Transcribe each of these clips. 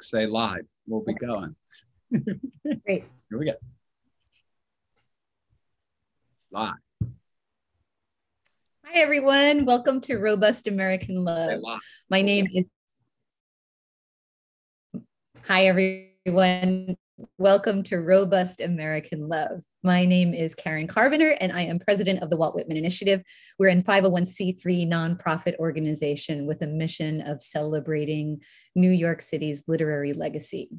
say live. We'll be going. Great. Here we go. Live. Hi, everyone. Welcome to Robust American Love. My name is. Hi, everyone. Welcome to Robust American Love. My name is Karen Carpenter, and I am president of the Walt Whitman Initiative. We're a 501c3 nonprofit organization with a mission of celebrating New York City's literary legacy.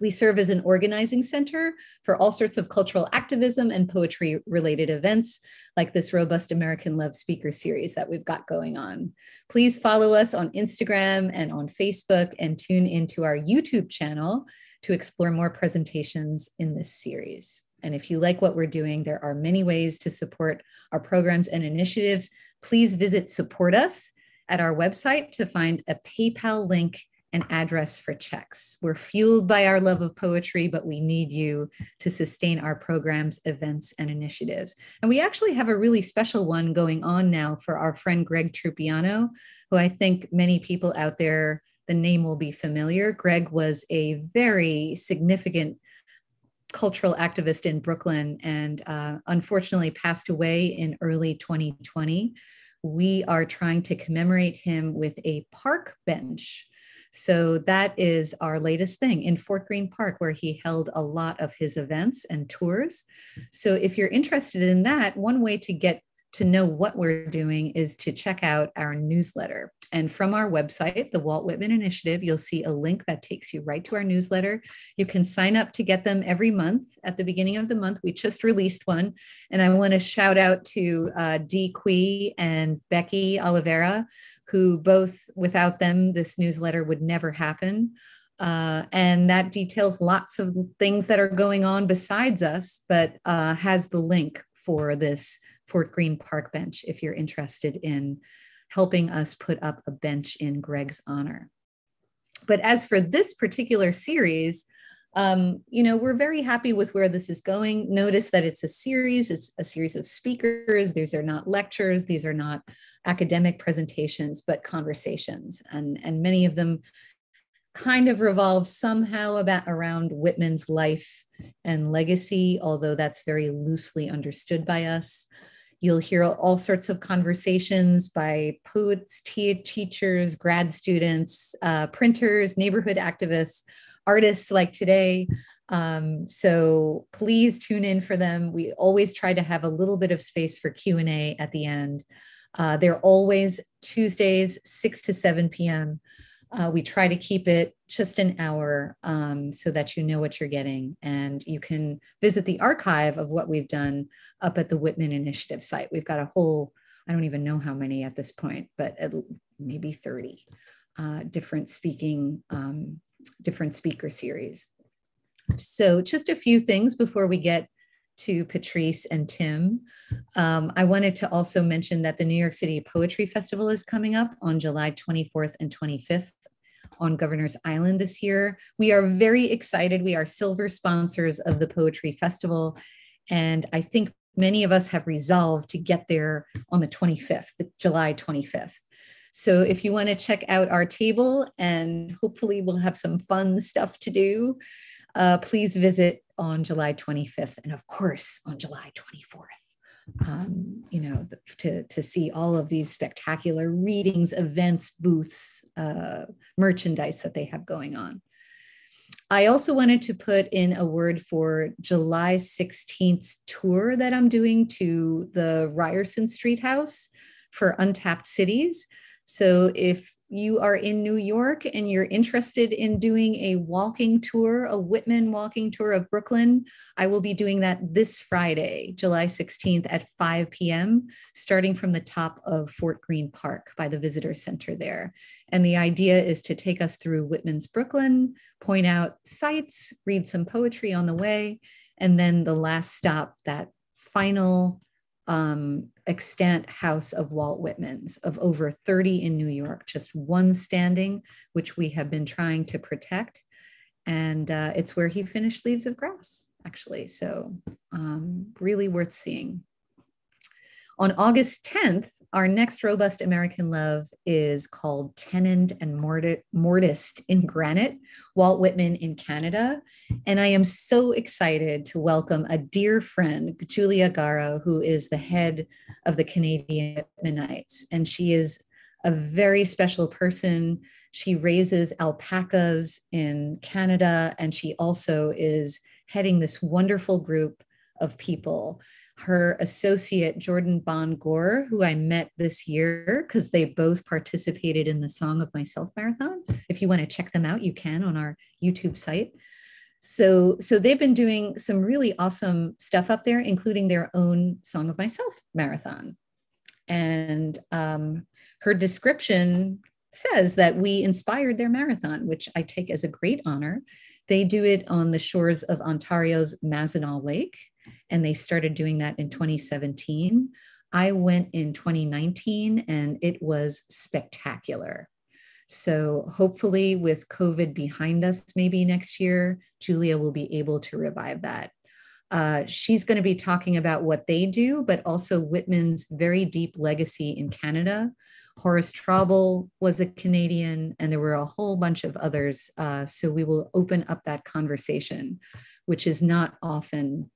We serve as an organizing center for all sorts of cultural activism and poetry related events, like this Robust American Love speaker series that we've got going on. Please follow us on Instagram and on Facebook and tune into our YouTube channel to explore more presentations in this series. And if you like what we're doing, there are many ways to support our programs and initiatives. Please visit Support Us at our website to find a PayPal link and address for checks. We're fueled by our love of poetry, but we need you to sustain our programs, events, and initiatives. And we actually have a really special one going on now for our friend Greg Trupiano, who I think many people out there, the name will be familiar. Greg was a very significant cultural activist in Brooklyn and uh, unfortunately passed away in early 2020. We are trying to commemorate him with a park bench. So that is our latest thing in Fort Greene Park, where he held a lot of his events and tours. So if you're interested in that, one way to get to know what we're doing is to check out our newsletter. And from our website, the Walt Whitman Initiative, you'll see a link that takes you right to our newsletter. You can sign up to get them every month. At the beginning of the month, we just released one. And I want to shout out to uh, Dee Quee and Becky Oliveira, who both, without them, this newsletter would never happen. Uh, and that details lots of things that are going on besides us, but uh, has the link for this Fort Greene Park bench if you're interested in helping us put up a bench in Greg's honor. But as for this particular series, um, you know, we're very happy with where this is going. Notice that it's a series, it's a series of speakers. These are not lectures, these are not academic presentations, but conversations. And, and many of them kind of revolve somehow about around Whitman's life and legacy, although that's very loosely understood by us. You'll hear all sorts of conversations by poets, teachers, grad students, uh, printers, neighborhood activists, artists like today. Um, so please tune in for them. We always try to have a little bit of space for Q&A at the end. Uh, they're always Tuesdays, 6 to 7 p.m. Uh, we try to keep it just an hour um, so that you know what you're getting. And you can visit the archive of what we've done up at the Whitman Initiative site. We've got a whole, I don't even know how many at this point, but maybe 30 uh, different speaking, um, different speaker series. So just a few things before we get to Patrice and Tim. Um, I wanted to also mention that the New York City Poetry Festival is coming up on July 24th and 25th on Governor's Island this year. We are very excited. We are silver sponsors of the Poetry Festival. And I think many of us have resolved to get there on the 25th, the July 25th. So if you want to check out our table and hopefully we'll have some fun stuff to do, uh, please visit on July 25th and of course on July 24th. Um, you know, to, to see all of these spectacular readings, events, booths, uh, merchandise that they have going on. I also wanted to put in a word for July 16th tour that I'm doing to the Ryerson Street House for Untapped Cities. So if you are in New York and you're interested in doing a walking tour, a Whitman walking tour of Brooklyn, I will be doing that this Friday, July 16th at 5 p.m., starting from the top of Fort Greene Park by the Visitor Center there. And the idea is to take us through Whitman's Brooklyn, point out sites, read some poetry on the way, and then the last stop, that final um, extant house of Walt Whitman's of over 30 in New York, just one standing, which we have been trying to protect. And uh, it's where he finished Leaves of Grass, actually. So, um, really worth seeing. On August 10th, our next Robust American Love is called Tenoned and Mortised in Granite, Walt Whitman in Canada. And I am so excited to welcome a dear friend, Julia Garo, who is the head of the Canadian Whitmanites. And she is a very special person. She raises alpacas in Canada, and she also is heading this wonderful group of people her associate Jordan Bon Gore, who I met this year because they both participated in the Song of Myself marathon. If you want to check them out, you can on our YouTube site. So, so they've been doing some really awesome stuff up there, including their own Song of Myself marathon. And um, her description says that we inspired their marathon, which I take as a great honor. They do it on the shores of Ontario's Mazinaw Lake and they started doing that in 2017. I went in 2019 and it was spectacular. So, hopefully, with COVID behind us, maybe next year, Julia will be able to revive that. Uh, she's going to be talking about what they do, but also Whitman's very deep legacy in Canada. Horace Traubel was a Canadian, and there were a whole bunch of others. Uh, so, we will open up that conversation, which is not often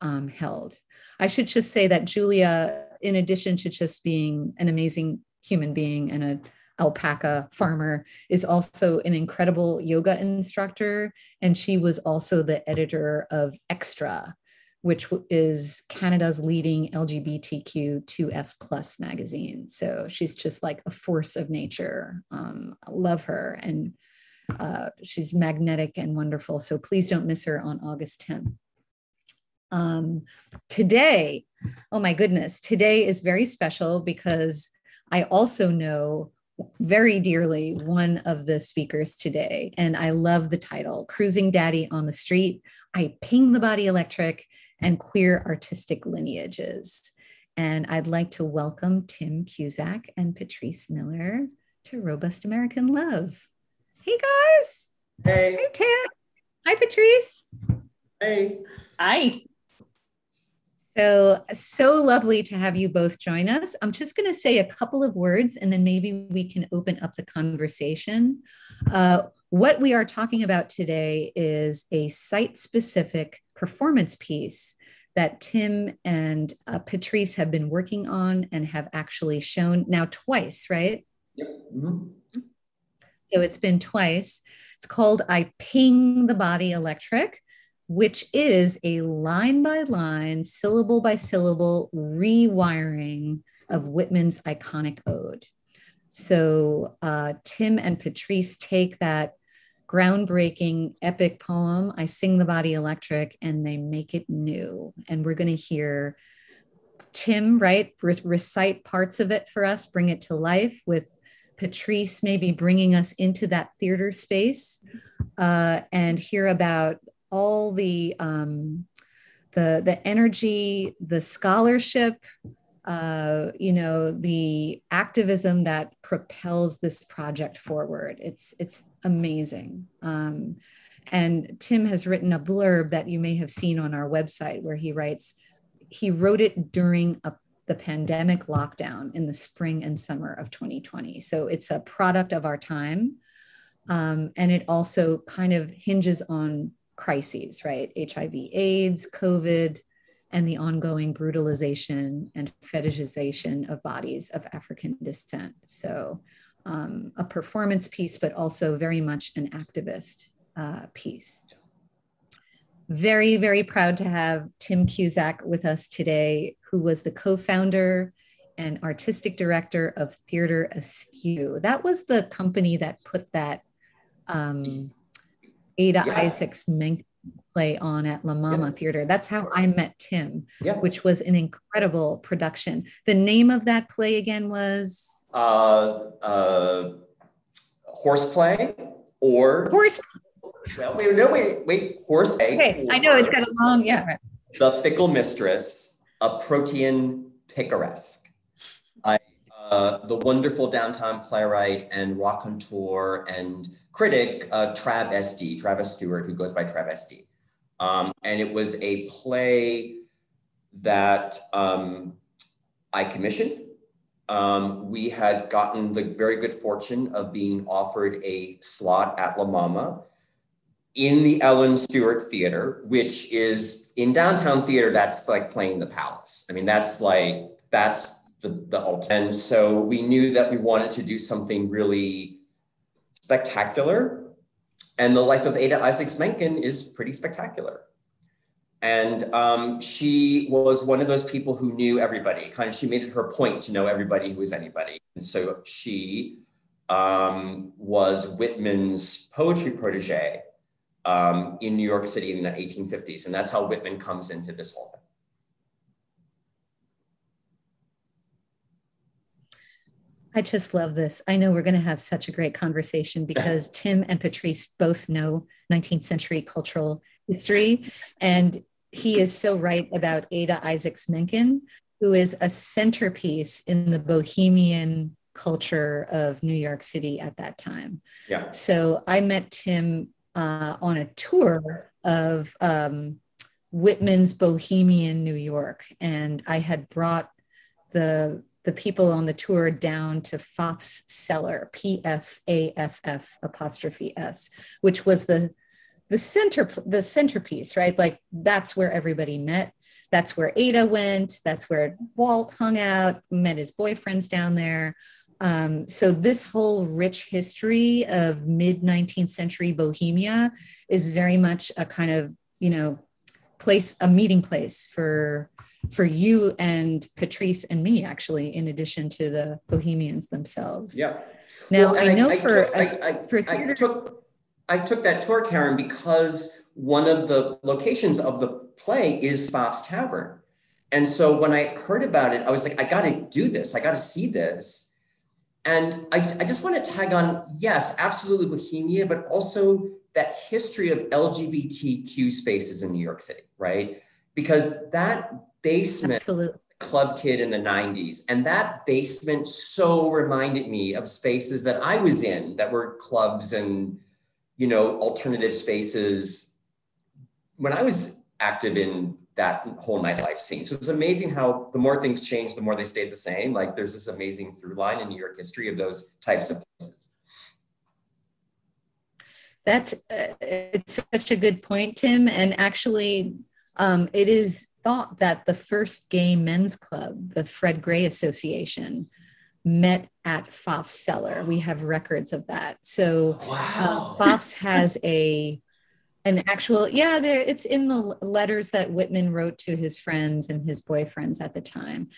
um, held. I should just say that Julia, in addition to just being an amazing human being and a alpaca farmer is also an incredible yoga instructor. And she was also the editor of Xtra which is canada's leading lgbtq 2s plus magazine. So she's just like a force of nature. Um, love her and uh, she's magnetic and wonderful. So please don't miss her on august 10th um, today, oh my goodness, today is very special because I also know very dearly one of the speakers today, and I love the title Cruising Daddy on the Street. I ping the body electric and queer artistic lineages. And I'd like to welcome Tim Cusack and Patrice Miller to Robust American Love. Hey guys. Hey. Hey Tim. Hi Patrice. Hey. Hi. So, so lovely to have you both join us. I'm just going to say a couple of words and then maybe we can open up the conversation. Uh, what we are talking about today is a site specific performance piece that Tim and uh, Patrice have been working on and have actually shown now twice, right? Yep. Mm-hmm. So it's been twice. It's called I Ping the Body Electric which is a line by line, syllable by syllable rewiring of Whitman's iconic ode. So uh, Tim and Patrice take that groundbreaking epic poem, I Sing the Body Electric, and they make it new. And we're going to hear Tim, right, re- recite parts of it for us, bring it to life with Patrice maybe bringing us into that theater space uh, and hear about all the um, the the energy, the scholarship, uh, you know, the activism that propels this project forward. It's it's amazing. Um, and Tim has written a blurb that you may have seen on our website where he writes, he wrote it during a, the pandemic lockdown in the spring and summer of 2020. So it's a product of our time. Um, and it also kind of hinges on crises, right? HIV, AIDS, COVID, and the ongoing brutalization and fetishization of bodies of African descent. So, um, a performance piece, but also very much an activist uh, piece. Very, very proud to have Tim Cusack with us today, who was the co founder and artistic director of Theater Askew. That was the company that put that um, Adah yeah. Isaacs Menken play on at La Mama yeah. Theater. That's how I met Tim, yeah. which was an incredible production. The name of that play again was uh, uh, Horseplay or Horse. Well, wait, no, wait, wait, Horseplay. Okay, I know it's got a long, yeah. The Fickle Mistress, a Protean Picaresque. I, uh, the wonderful downtown playwright and raconteur and critic, uh, Trav S.D., Travis Stewart, who goes by Trav Esty. Um, and it was a play that um, I commissioned. Um, we had gotten the very good fortune of being offered a slot at La Mama in the Ellen Stewart Theater, which is in downtown theater, that's like playing the palace. I mean, that's like, that's the, the ultimate. And so we knew that we wanted to do something really spectacular. And the life of Adah Isaacs Menken is pretty spectacular. And um, she was one of those people who knew everybody. Kind of, she made it her point to know everybody who was anybody. And so she um, was Whitman's poetry protege um, in New York City in the 1850s. And that's how Whitman comes into this whole thing. I just love this. I know we're going to have such a great conversation because Tim and Patrice both know 19th century cultural history. And he is so right about Adah Isaacs Menken, who is a centerpiece in the bohemian culture of New York City at that time. Yeah. So I met Tim uh, on a tour of um, Whitman's Bohemian New York, and I had brought the the people on the tour down to Pfaff's Cellar, P F A F F apostrophe S, which was the the center the centerpiece, right? Like that's where everybody met. That's where Adah went. That's where Walt hung out, met his boyfriends down there. Um, so this whole rich history of mid 19th century Bohemia is very much a kind of you know place a meeting place for for you and Patrice and me actually in addition to the Bohemians themselves. Yeah. Now well, I know I, for took, a, I, for theater- I took I took that tour, Karen, because one of the locations of the play is Pfaff's Tavern. And so when I heard about it, I was like, I got to do this. I got to see this. And I, I just want to tag on, yes, absolutely Bohemia, but also that history of LGBTQ spaces in New York City, right? Because that basement absolutely. club kid in the 90s, and that basement so reminded me of spaces that I was in that were clubs and, you know, alternative spaces when I was active in that whole nightlife scene. So it's amazing how the more things change, the more they stayed the same. Like there's this amazing through line in New York history of those types of places. That's uh, it's such a good point, Tim. And actually, um, it is thought that the first gay men's club, the Fred Gray Association, met at Pfaff's cellar. We have records of that. So uh, wow. uh, has a an actual yeah there it's in the letters that whitman wrote to his friends and his boyfriends at the time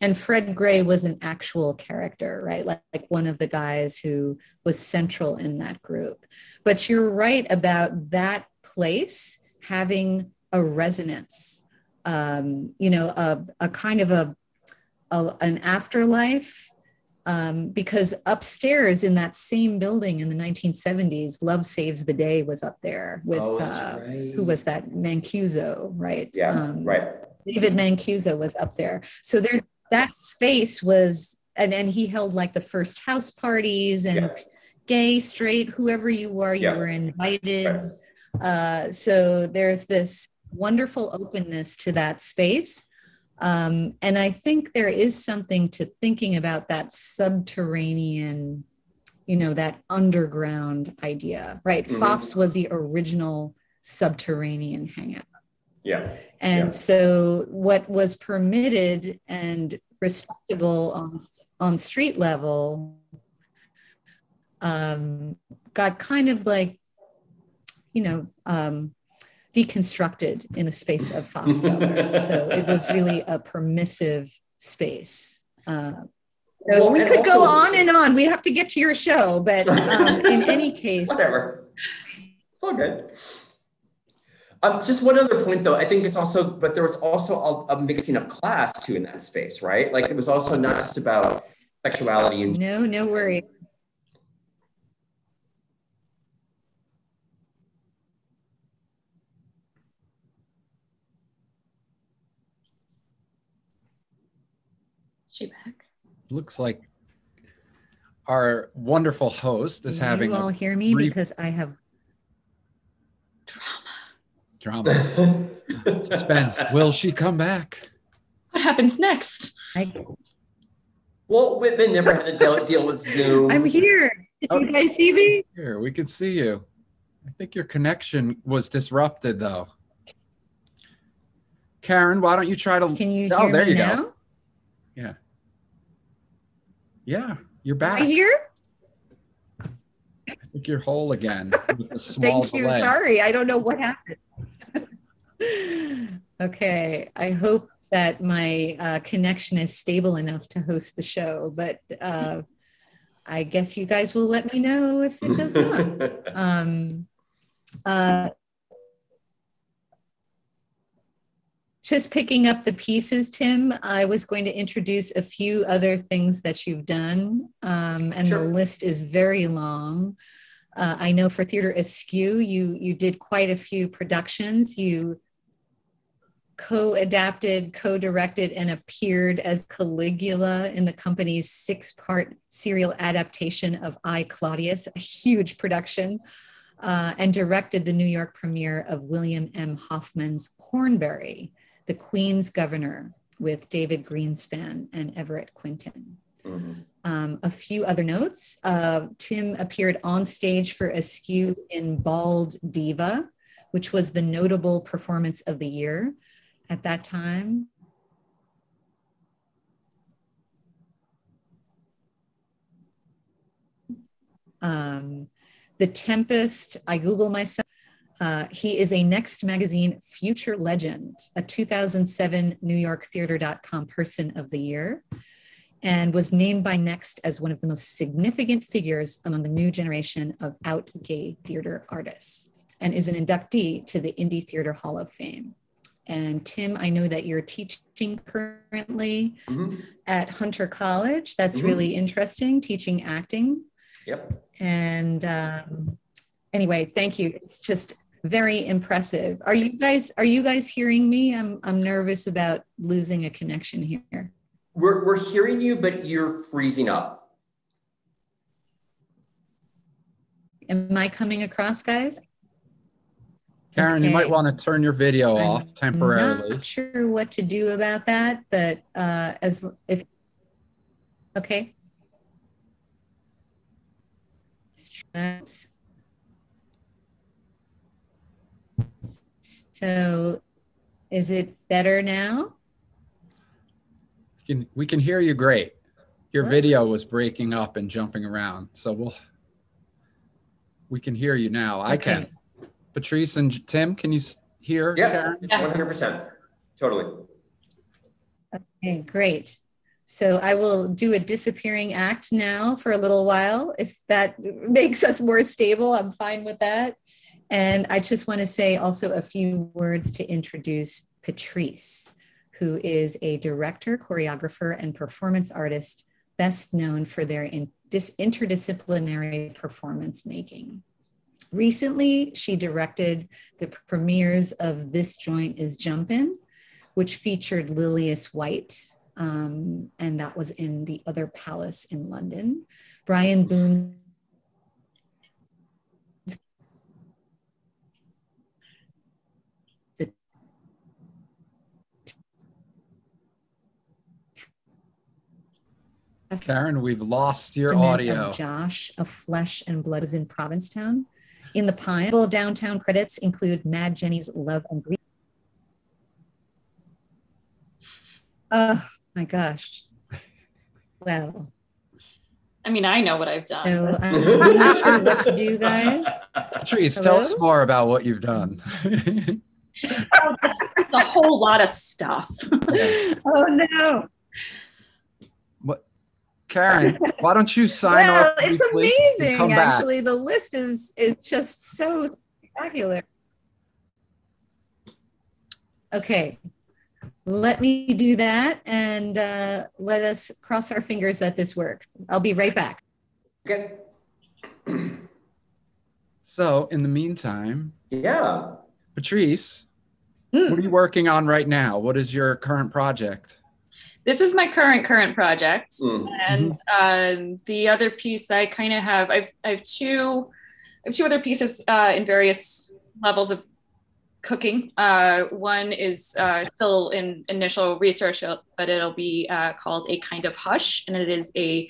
and fred gray was an actual character right like, like one of the guys who was central in that group but you're right about that place having a resonance um, you know a, a kind of a, a an afterlife um, because upstairs in that same building in the 1970s, Love Saves the Day was up there with oh, uh, right. who was that Mancuso, right? Yeah, um, right. David Mancuso was up there. So there's that space was, and and he held like the first house parties and yeah. gay, straight, whoever you were, you yeah. were invited. Right. Uh, so there's this wonderful openness to that space um, and I think there is something to thinking about that subterranean, you know, that underground idea, right? mm hmm Pfaff's was the original subterranean hangout. Yeah. And yeah. so what was permitted and respectable on, on street level um, got kind of like, you know, um, deconstructed in the space of Cellar. so it was really a permissive space. Uh, so well, we could also, go on and on. We have to get to your show, but um, in any case, whatever. It's all good. Um, just one other point, though. I think it's also, but there was also a, a, mixing of class too in that space, right? Like it was also not just about sexuality and no, no worry. She back? Looks like our wonderful host is Do having. You all hear me brief... because I have drama. Drama. Suspense. Will she come back? What happens next? I, Walt Whitman never had to deal, deal with Zoom. I'm here. Can Oh. you guys see me? Here, we can see you. I think your connection was disrupted though. Karen, why don't you try to? Can you Oh, hear there me you go. now? Yeah, you're Am back. I here? I think you're whole again with a small Thank you. delay. Sorry, I don't know what happened. okay, I hope that my uh, connection is stable enough to host the show, but uh, I guess you guys will let me know if it does not. um, uh, just picking up the pieces, Tim, I was going to introduce a few other things that you've done, um, and Sure. the list is very long. Uh, I know for Theater Askew, you you did quite a few productions. You co-adapted, co-directed, and appeared as Caligula in the company's six-part serial adaptation of I Claudius, a huge production, uh, and directed the New York premiere of William M. Hoffman's Cornbury, The Queen's Governor, with David Greenspan and Everett Quinton. Mhm. Um, a few other notes. Uh, Tim appeared on stage for Askew in Bald Diva, which was the notable performance of the year at that time. Um, the Tempest, I Google myself. Uh, he is a Next Magazine Future Legend, a 2007 New York Theater.com Person of the Year and was named by Next as one of the most significant figures among the new generation of out gay theater artists and is an inductee to the Indie Theater Hall of Fame. And Tim, I know that you're teaching currently Mhm. at Hunter College. That's Mhm. really interesting, teaching acting. Yep. And um, anyway, thank you. It's just very impressive. Are you guys are you guys hearing me? I'm I'm nervous about losing a connection here. We're, we're hearing you, but you're freezing up. Am I coming across, guys? Karen, you might want to turn your video I'm off temporarily. Not sure what to do about that, but uh, as if okay. Oops. So, is it better now? We can, we can hear you great. Your What? video was breaking up and jumping around, so we'll we can hear you now. I can. Patrice and Tim, can you hear Yeah, Karen? one hundred percent. Totally. Okay, great. So I will do a disappearing act now for a little while. If that makes us more stable, I'm fine with that. And I just want to say also a few words to introduce Patrice, who is a director, choreographer, and performance artist best known for their in, dis, interdisciplinary performance making. Recently, she directed the premieres of This Joint is Jumpin', which featured Lillias White, um, and that was in the Other Palace in London. Brian Boone. Karen, we've lost your Testament audio. Josh of Flesh and Blood was in Provincetown. In the Pine, Full downtown credits include Mad Jenny's Love and Grief. Oh my gosh. Wow. I mean, I know what I've done. So but- um, I'm not sure what to do, guys. Patrice, tell us more about what you've done. Oh, that's, that's a whole lot of stuff. Oh no. What, Karen? Why don't you sign well, off? it's briefly and come amazing. back? Actually, the list is is just so spectacular. Okay, let me do that, and uh, let us cross our fingers that this works. I'll be right back. Okay. So, in the meantime, Yeah. Patrice, Hmm. what are you working on right now? What is your current project? This is my current current project, Mm. and um, the other piece I kind of have. I've I have two, I have two other pieces uh, in various levels of cooking. Uh, one is uh, still in initial research, but it'll be uh, called A Kind of Hush, and it is a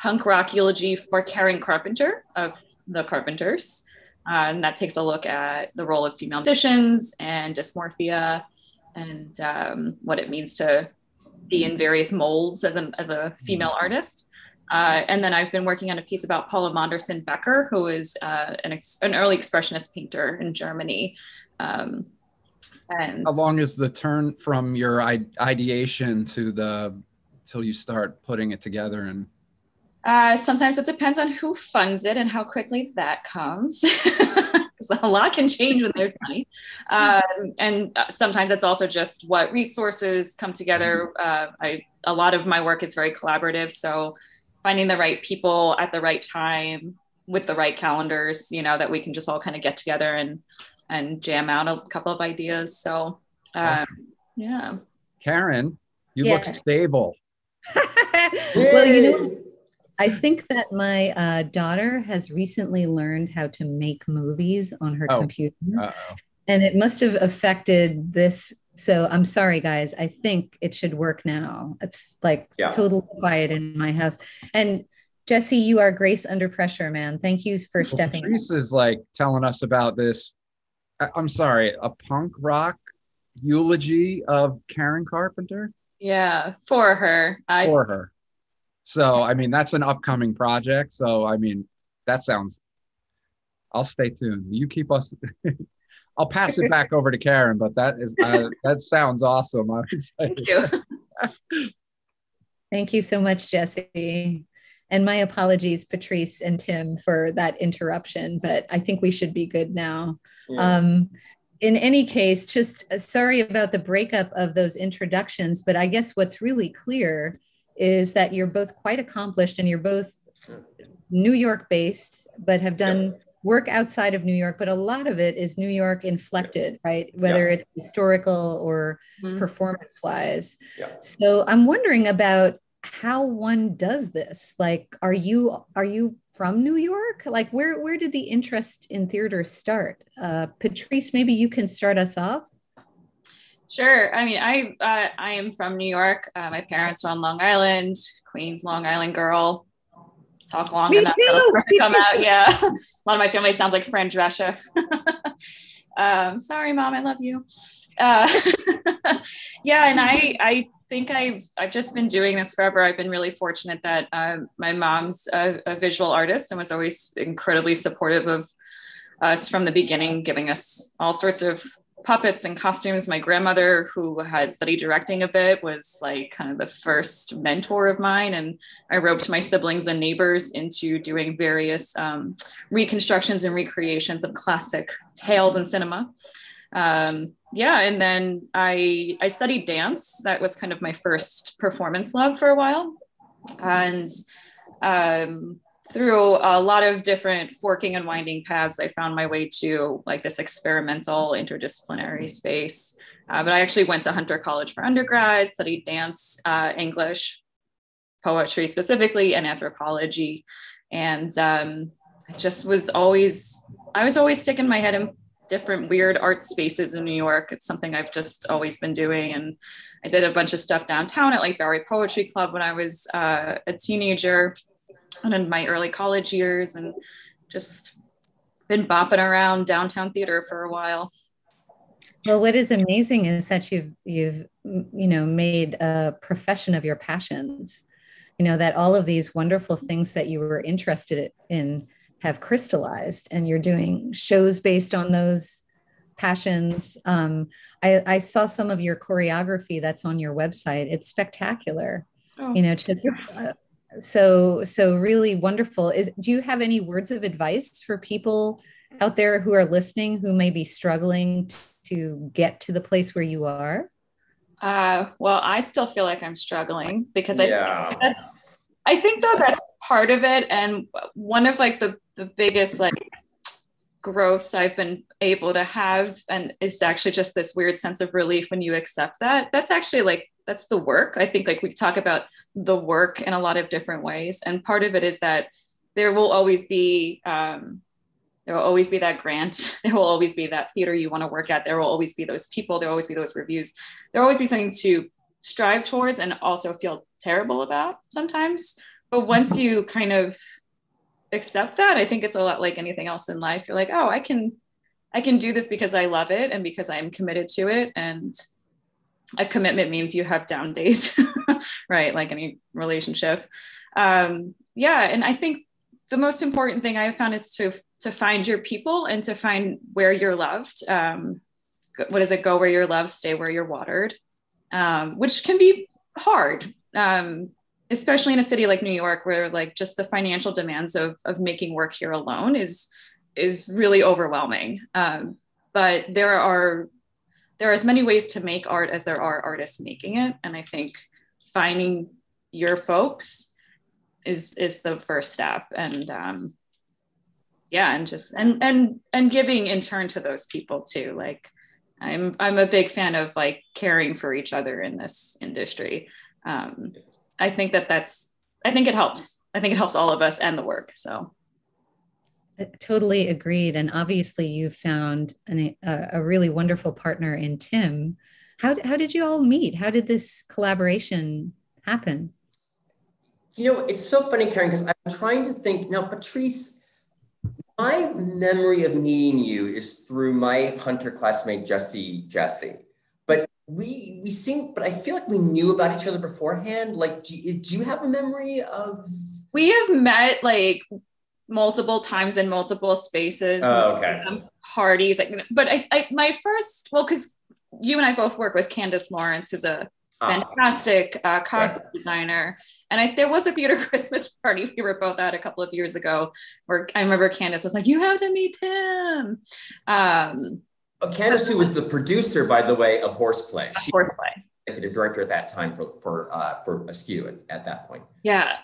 punk rock eulogy for Karen Carpenter of the Carpenters. Uh, and that takes a look at the role of female musicians and dysmorphia and um, what it means to be in various molds as, an, as a female artist. Uh, and then I've been working on a piece about Paula Modersohn-Becker, who is uh, an, ex- an early expressionist painter in Germany. Um, and How long is the turn from your ideation to the till you start putting it together and uh, sometimes it depends on who funds it and how quickly that comes. Because a lot can change when there's money. Um, and uh, sometimes it's also just what resources come together. Uh, I, a lot of my work is very collaborative. So finding the right people at the right time with the right calendars, you know, that we can just all kind of get together and and jam out a couple of ideas. So um, yeah. Karen, you Yeah. look stable. well, you know, I think that my uh, daughter has recently learned how to make movies on her Oh. computer, Uh-oh. and it must have affected this. So I'm sorry, guys. I think it should work now. It's like Yeah. totally quiet in my house. And Jesse, you are grace under pressure, man. Thank you for Well, stepping. up. Patrice is like telling us about this. I- I'm sorry, a punk rock eulogy of Karen Carpenter Yeah, for her. I for her. So, I mean, that's an upcoming project. So, I mean, that sounds. I'll stay tuned. You keep us. I'll pass it back over to Karen, but that is uh, that sounds awesome. I would say. thank you. Thank you so much, Jesse. And my apologies, Patrice and Tim, for that interruption, but I think we should be good now. Yeah. Um, in any case, just uh, sorry about the breakup of those introductions, but I guess what's really clear is that you're both quite accomplished and you're both New York based, but have done work outside of New York, but a lot of it is New York inflected, right? Whether it's historical or Mhm. performance wise. So I'm wondering about how one does this. Like, are you are you from New York? Like, where where did the interest in theater start? Uh, Patrice, maybe you can start us off. Sure. I mean, I uh, I am from New York. Uh, my parents are on Long Island, Queens, Long Island girl. Talk long Me enough too. it'll come out. Yeah, a lot of my family sounds like Fran Drescher. um, sorry, mom, I love you. Uh, yeah, and I I think I've I've just been doing this forever. I've been really fortunate that uh, my mom's a, a visual artist and was always incredibly supportive of us from the beginning, giving us all sorts of puppets and costumes. My grandmother, who had studied directing a bit, was like kind of the first mentor of mine. And I roped my siblings and neighbors into doing various um, reconstructions and recreations of classic tales in cinema. Um, yeah, and then I I studied dance. That was kind of my first performance love for a while, and um, through a lot of different forking and winding paths, I found my way to like this experimental interdisciplinary space. Uh, but I actually went to Hunter College for undergrad, studied dance, uh, English, poetry specifically, and anthropology. And um, I just was always, I was always sticking my head in different weird art spaces in New York. It's something I've just always been doing. And I did a bunch of stuff downtown at like Bowery Poetry Club when I was uh, a teenager and in my early college years and just been bopping around downtown theater for a while. Well, what is amazing is that you've you've you know made a profession of your passions. You know that all of these wonderful things that you were interested in have crystallized, and you're doing shows based on those passions. Um, I, I saw some of your choreography that's on your website. It's spectacular. Oh, You know, just uh, so so really wonderful. Is do you have any words of advice for people out there who are listening who may be struggling to get to the place where you are? Uh, well, I still feel like I'm struggling because I yeah. I think though that's part of it, and one of like the the biggest like growths I've been able to have, and is actually just this weird sense of relief when you accept that. That's actually like that's the work. I think like we talk about the work in a lot of different ways, and part of it is that there will always be um, there will always be that grant. There will always be that theater you want to work at. There will always be those people. There will always be those reviews. There will always be something to strive towards and also feel terrible about sometimes. But once you kind of accept that i think it's a lot like anything else in life. You're like oh i can i can do this because i love it and because i'm committed to it. And a commitment means you have down days right? Like any relationship. Um yeah and i think the most important thing i've found is to to find your people and to find where you're loved. Um what is it? Go where you're loved stay where you're watered um, which can be hard um, especially in a city like New York, where like just the financial demands of of making work here alone is is really overwhelming. Um, but there are there are as many ways to make art as there are artists making it, and I think finding your folks is is the first step. And um, yeah, and just and and and giving in turn to those people too, like. I'm I'm a big fan of like caring for each other in this industry. Um, I think that that's, I think it helps. I think it helps all of us and the work. So. Totally agreed. And obviously, you found an, a, a really wonderful partner in Tim. How, how did you all meet? How did this collaboration happen? You know, it's so funny, Karen, because I'm trying to think now, Patrice, my memory of meeting you is through my Hunter classmate, Jesse Jesse but we we seem but i feel like we knew about each other beforehand like do you, do you have a memory of we have met like multiple times in multiple spaces oh, okay parties like but I, I my first well because you and i both work with candace lawrence who's a ah. fantastic uh, costume right. designer and I, there was a theater Christmas party we were both at a couple of years ago where I remember Candace was like, "You have to meet him." Um, Candace, who was the producer, by the way, of Horseplay. She Horseplay. Executive director at that time for for uh, for Askew at, at that point. Yeah.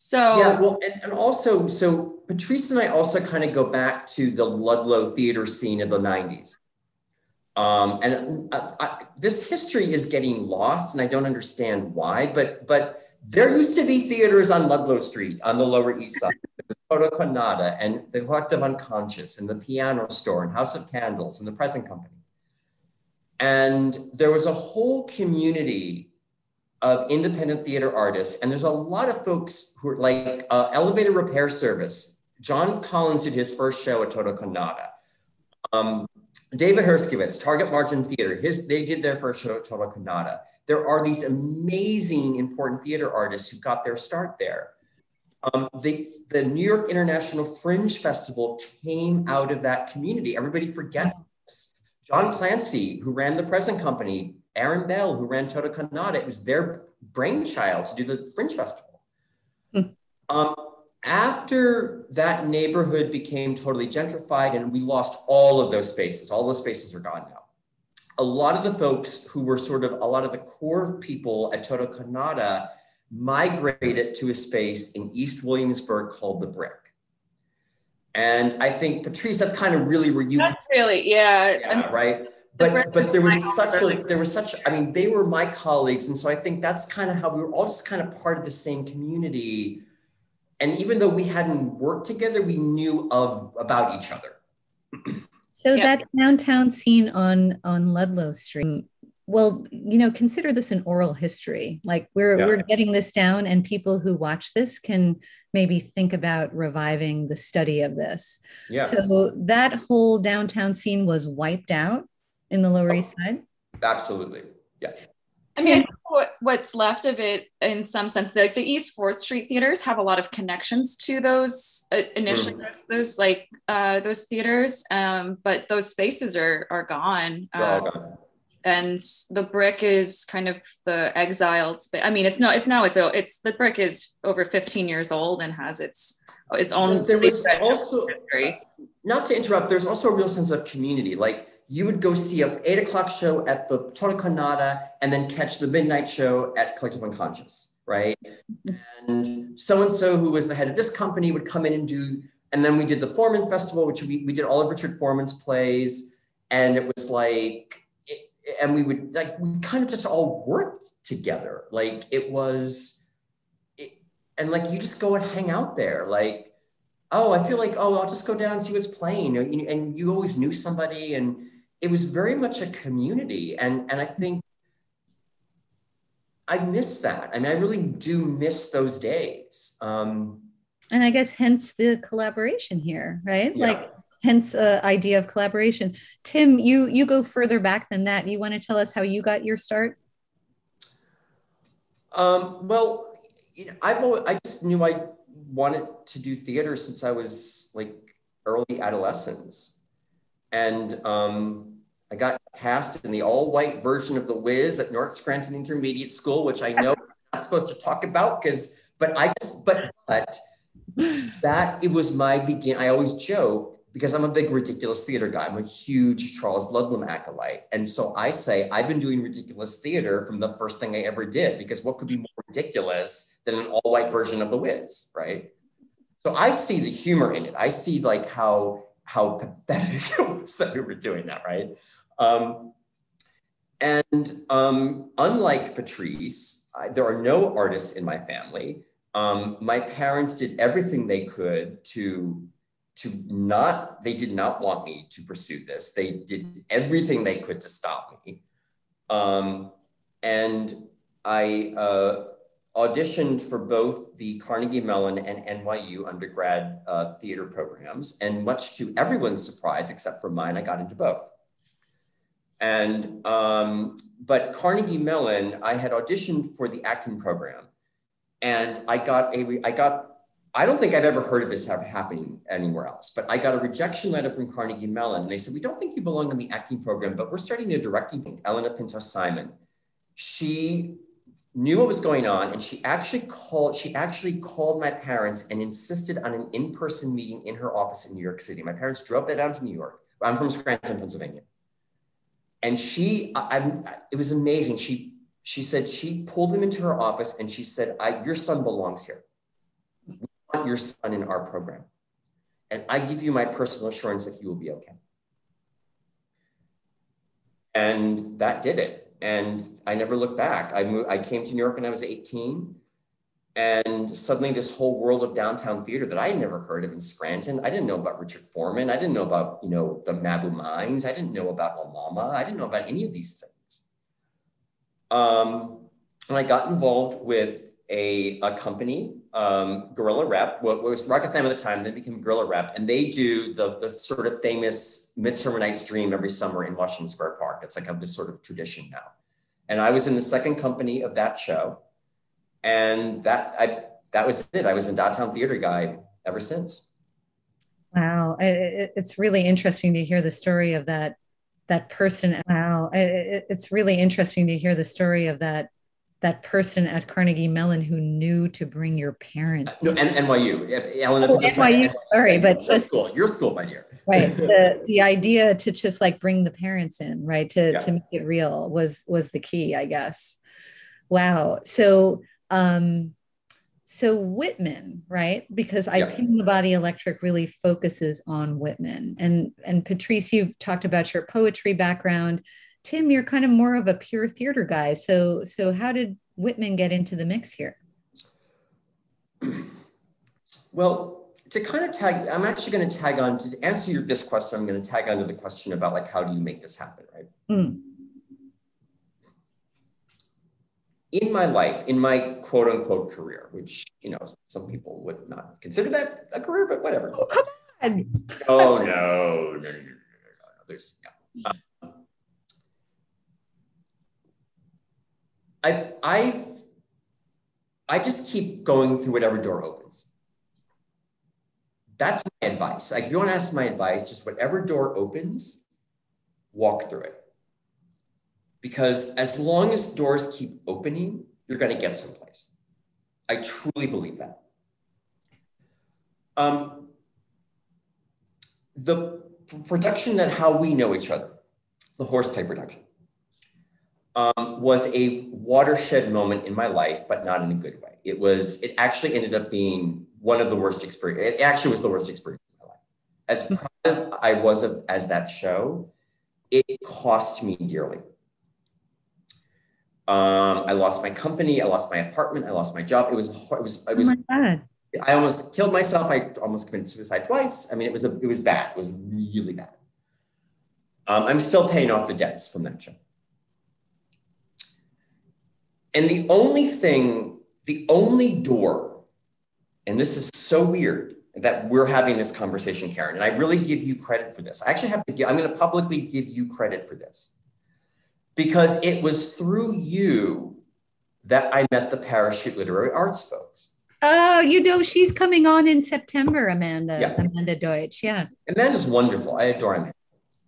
So yeah, well, and, and also, so Patrice and I also kind of go back to the Ludlow theater scene of the '90s, um, and uh, I, this history is getting lost, and I don't understand why. But but there used to be theaters on Ludlow Street on the Lower East Side. The Todo Con Nada and the Collective Unconscious and the Piano Store and House of Candles and the Present Company. And there was a whole community of independent theater artists. And there's a lot of folks who are like uh, Elevator Repair Service. John Collins did his first show at Todo Con Nada. Um, David Herskovits, Target Margin Theater, his, they did their first show at Todo Con Nada. There are these amazing important theater artists who got their start there. Um, the, the New York International Fringe Festival came out of that community. Everybody forgets this. John Clancy, who ran the present company, Aaron Beall, who ran Todo Con Nada, it was their brainchild to do the Fringe Festival. Hmm. Um, after that neighborhood became totally gentrified and we lost all of those spaces, all those spaces are gone now. A lot of the folks who were sort of a lot of the core people at Todo Con Nada migrated to a space in East Williamsburg called the Brick. And I think Patrice, that's kind of really where you. That's really, yeah. yeah I mean, right. But but there was such a there was such I mean they were my colleagues and so I think that's kind of how we were all just kind of part of the same community, and even though we hadn't worked together, we knew of about each other. so yeah. that downtown scene on on Ludlow Street well you know consider this an oral history like we're yeah. we're getting this down and people who watch this can maybe think about reviving the study of this yeah. so that whole downtown scene was wiped out in the lower oh, east side absolutely yeah I mean, what, what's left of it, in some sense, like the East Fourth Street theaters have a lot of connections to those uh, initially mm. those, those, like uh, those theaters, um, but those spaces are are gone. Um, gone and the brick is kind of the exiled space. I mean, it's no, it's now it's it's the brick is over 15 years old and has its its own. There was also history. not to interrupt. There's also a real sense of community. Like you would go see a eight o'clock show at the Kanata and then catch the midnight show at Collective Unconscious, right? and so and so who was the head of this company would come in and do. And then we did the Foreman Festival, which we, we did all of Richard Foreman's plays. And it was like and we would like we kind of just all worked together like it was it, and like you just go and hang out there like oh, I feel like, oh, I'll just go down and see what's playing. And you always knew somebody. And it was very much a community. And, and I think I miss that. I mean, I really do miss those days. Um, and I guess hence the collaboration here, right? Yeah. Like hence uh, idea of collaboration. Tim, you you go further back than that. You want to tell us how you got your start? Um, well, you know, I've always, I just knew I wanted to do theater since I was like early adolescence. And um, I got cast in the all white version of The Wiz at North Scranton Intermediate School, which I know I'm not supposed to talk about because, but I just, but, but that it was my begin. I always joke because I'm a big ridiculous theater guy. I'm a huge Charles Ludlam acolyte. And so I say, I've been doing ridiculous theater from the first thing I ever did, because what could be more ridiculous than an all white version of The Wiz, right? So I see the humor in it. I see like how, how pathetic it was that we were doing that, right? Um, and um, unlike Patrice, I, there are no artists in my family. Um, my parents did everything they could to to not, they did not want me to pursue this. They did everything they could to stop me. Um, and I uh, auditioned for both the Carnegie Mellon and NYU undergrad uh, theater programs. And much to everyone's surprise, except for mine, I got into both. And, um, but Carnegie Mellon, I had auditioned for the acting program and I got a, I got I don't think I've ever heard of this happening anywhere else, but I got a rejection letter from Carnegie Mellon and they said, we don't think you belong in the acting program, but we're starting a directing. Elena Pinto Simon. she knew what was going on and she actually called, she actually called my parents and insisted on an in-person meeting in her office in New York City. My parents drove down to New York. I'm from Scranton, Pennsylvania. And she, I, I, it was amazing. She, she said, she pulled him into her office and she said, your son belongs here we want your son in our program. And I give you my personal assurance that he will be okay. And that did it. And I never looked back. I moved, I came to New York when I was 18. And suddenly this whole world of downtown theater that I had never heard of in Scranton. I didn't know about Richard Foreman. I didn't know about, you know, the Mabou Mines. I didn't know about La Mama. I didn't know about any of these things. Um, and I got involved with a, a company um, Gorilla Rep, what was Rocket Fam at the time, then became Gorilla Rep, and they do the, the sort of famous Midsummer Night's Dream every summer in Washington Square Park. It's like a, this sort of tradition now. And I was in the second company of that show, and that I that was it. I was in downtown theater guide ever since. Wow, it's really interesting to hear the story of that that person. Wow, it's really interesting to hear the story of that that person at Carnegie Mellon who knew to bring your parents. No, and NYU. Ellen, oh, NYU. Sorry, but just school. Your school, my dear. right. The the idea to just like bring the parents in, right, to yeah. to make it real was was the key, I guess. Wow. So um so Whitman, right? Because I yeah. Ping the Body Electric really focuses on Whitman. And and Patrice, you've talked about your poetry background Tim, you're kind of more of a pure theater guy. So, so how did Whitman get into the mix here? Well, to kind of tag, I'm actually going to tag on to answer your, this question. I'm going to tag on to the question about like, how do you make this happen, right? Mm. In my life, in my quote unquote career, which, you know, some people would not consider that a career, but whatever. Oh, come on. oh, no, no, no, no, no, no, no. There's, no. I I I just keep going through whatever door opens. That's my advice. Like if you want to ask my advice, just whatever door opens, walk through it. Because as long as doors keep opening, you're going to get someplace. I truly believe that. Um, the production that how we know each other, the horseplay production um, was a watershed moment in my life, but not in a good way. It was, it actually ended up being one of the worst experience. It actually was the worst experience of my life. As proud as I was of as that show, it cost me dearly. Um, I lost my company, I lost my apartment, I lost my job. It was, it was, it was, oh I almost killed myself. I almost committed suicide twice. I mean, it was a, it was bad. It was really bad. Um, I'm still paying off the debts from that show. And the only thing, the only door, and this is so weird that we're having this conversation, Karen, and I really give you credit for this. I actually have to give, I'm going to publicly give you credit for this because it was through you that I met the Parachute Literary Arts folks. Oh, you know, she's coming on in September, Amanda. Yeah. Amanda Deutsch. Yeah. Amanda's wonderful. I adore Amanda.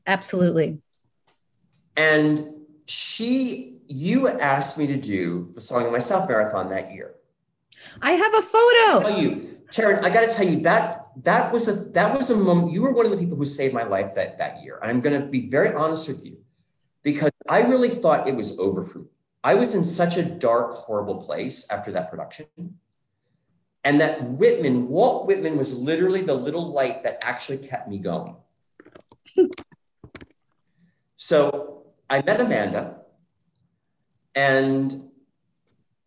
Absolutely. And she, you asked me to do the Song of Myself marathon that year. I have a photo. tell you, Karen, I got to tell you that that was a that was a moment. You were one of the people who saved my life that that year. I'm going to be very honest with you, because I really thought it was over for me. I was in such a dark, horrible place after that production and that Whitman, Walt Whitman was literally the little light that actually kept me going. so I met Amanda and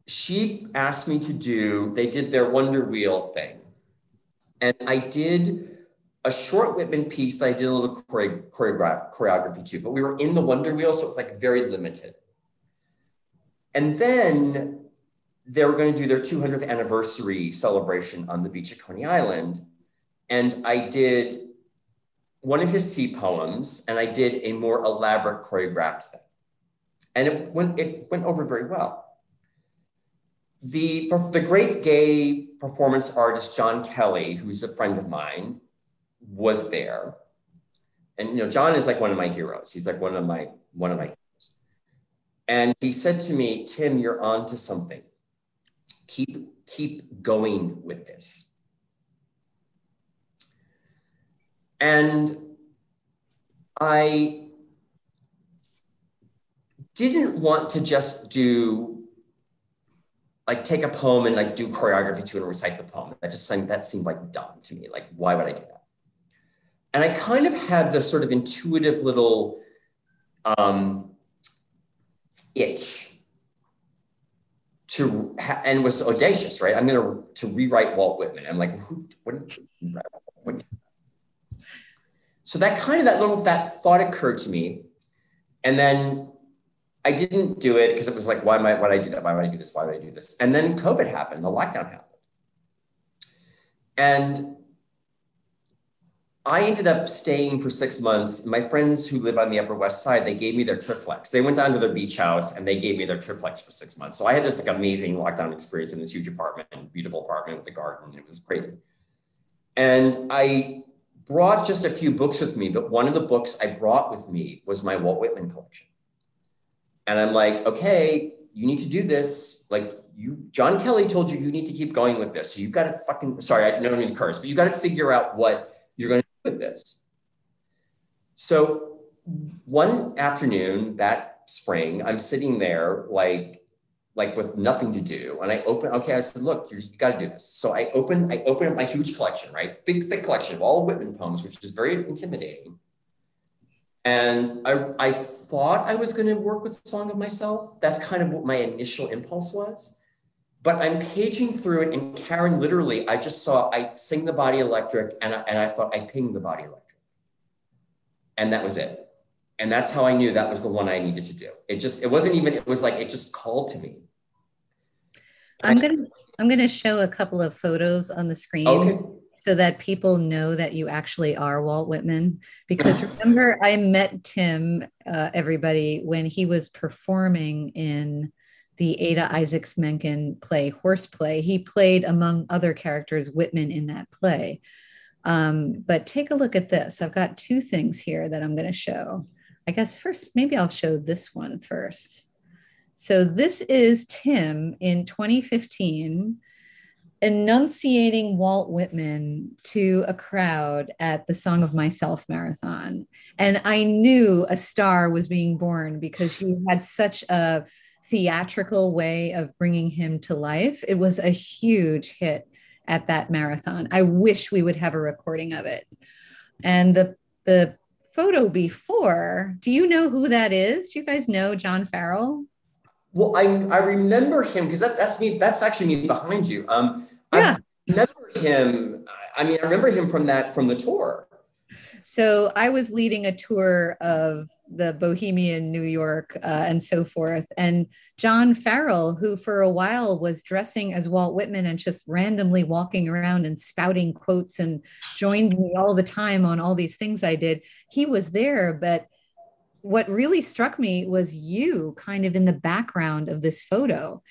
she asked me to do, they did their Wonder Wheel thing. And I did a short Whitman piece that I did a little chore- choreograph- choreography to, but we were in the Wonder Wheel, so it was like very limited. And then they were going to do their 200th anniversary celebration on the beach at Coney Island. And I did one of his sea poems and I did a more elaborate choreographed thing. And it went, it went over very well. The, the great gay performance artist, John Kelly, who's a friend of mine, was there. And you know, John is like one of my heroes. He's like one of my one of my heroes. And he said to me, Tim, you're on to something keep keep going with this and i didn't want to just do like take a poem and like do choreography to and recite the poem that just seemed that seemed like dumb to me like why would i do that and i kind of had this sort of intuitive little um, itch to ha- and was audacious, right? I'm going to rewrite Walt Whitman. I'm like, who? What? what? So that kind of that little that thought occurred to me, and then I didn't do it because it was like, why I? Why I do that? Why would I do this? Why would I do this? And then COVID happened. The lockdown happened, and I ended up staying for six months. My friends who live on the Upper West Side, they gave me their triplex. They went down to their beach house and they gave me their triplex for six months. So I had this like amazing lockdown experience in this huge apartment, beautiful apartment with a garden. It was crazy. And I brought just a few books with me, but one of the books I brought with me was my Walt Whitman collection. And I'm like, okay, you need to do this. Like you, John Kelly told you you need to keep going with this. So you've got to fucking, sorry, I don't mean to curse, but you got to figure out what you're going to do with this. So one afternoon that spring, I'm sitting there like like with nothing to do. And I open, okay, I said, look, you got to do this. So I open, I open up my huge collection, right? Big, thick collection of all Whitman poems, which is very intimidating. And I, I thought I was going to work with Song of Myself. That's kind of what my initial impulse was. But I'm paging through it, and Karen, literally, I just saw I sing the body electric, and I, and I thought I pinged the body electric, and that was it. And that's how I knew that was the one I needed to do. It just, it wasn't even, it was like it just called to me. I'm gonna, I'm gonna show a couple of photos on the screen. Okay. So that people know that you actually are Walt Whitman. Because remember, I met Tim, uh, everybody, when he was performing in the Adah Isaacs Menken play Horseplay. He played, among other characters, Whitman in that play. Um, but take a look at this. I've got two things here that I'm going to show. I guess first, maybe I'll show this one first. So this is Tim in 2015 enunciating Walt Whitman to a crowd at the Song of Myself marathon. And I knew a star was being born because he had such a theatrical way of bringing him to life. It was a huge hit at that marathon. I wish we would have a recording of it. And the the photo before, do you know who that is? Do you guys know John Farrell? Well, I I remember him because that, that's me. That's actually me behind you. Um, yeah. remember him. I mean, I remember him from that from the tour. So I was leading a tour of the Bohemian New York uh, and so forth. And John Farrell, who for a while was dressing as Walt Whitman and just randomly walking around and spouting quotes and joined me all the time on all these things I did, he was there. But what really struck me was you kind of in the background of this photo.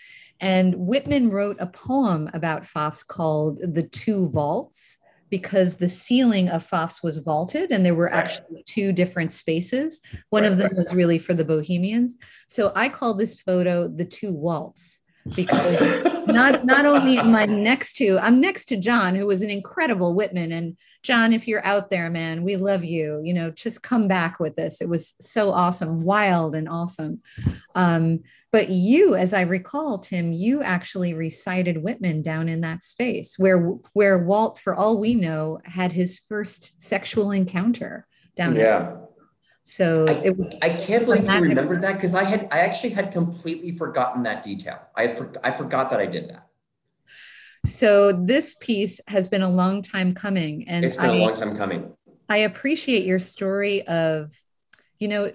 And Whitman wrote a poem about Pfaff's called The Two Vaults because the ceiling of Pfaff's was vaulted and there were actually two different spaces. One of them was really for the Bohemians. So I call this photo the two waltz because not not only am I next to I'm next to John who was an incredible Whitman and John if you're out there man we love you. You know just come back with this it was so awesome wild and awesome. Um, but you, as I recall, Tim, you actually recited Whitman down in that space where where Walt, for all we know, had his first sexual encounter down yeah. there. So I, it was. I can't believe you remembered that because I had I actually had completely forgotten that detail. I for, I forgot that I did that. So this piece has been a long time coming, and it's been I, a long time coming. I appreciate your story of, you know,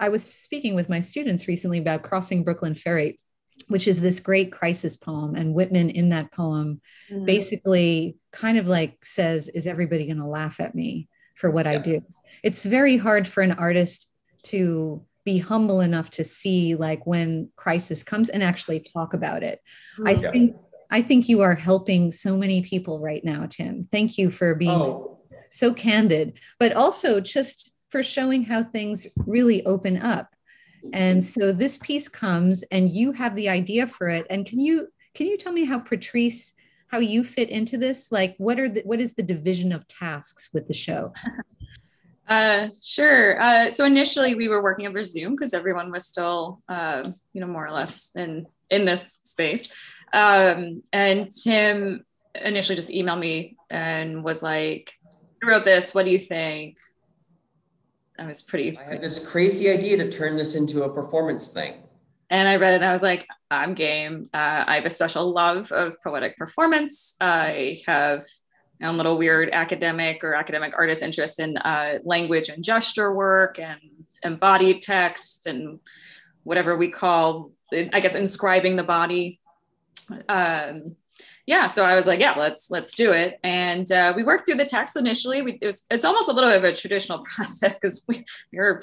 I was speaking with my students recently about Crossing Brooklyn Ferry, which is this great crisis poem. And Whitman, in that poem, mm-hmm. basically kind of like says, Is everybody going to laugh at me for what yeah. I do? It's very hard for an artist to be humble enough to see like when crisis comes and actually talk about it. Mm-hmm. I think I think you are helping so many people right now, Tim. Thank you for being oh. so, so candid, but also just for showing how things really open up. And so this piece comes and you have the idea for it. And can you can you tell me how Patrice how you fit into this? Like what are the what is the division of tasks with the show? Uh, sure. Uh, so initially we were working over Zoom because everyone was still, uh, you know, more or less in in this space. Um, and Tim initially just emailed me and was like, "I wrote this. What do you think?" I was pretty. I had this crazy idea to turn this into a performance thing. And I read it and I was like, I'm game. Uh, I have a special love of poetic performance. I have a little weird academic or academic artist interest in uh, language and gesture work and embodied text and whatever we call, I guess, inscribing the body. Um, yeah, so I was like, yeah, let's let's do it. And uh, we worked through the text initially. We, it was, it's almost a little bit of a traditional process because we, we were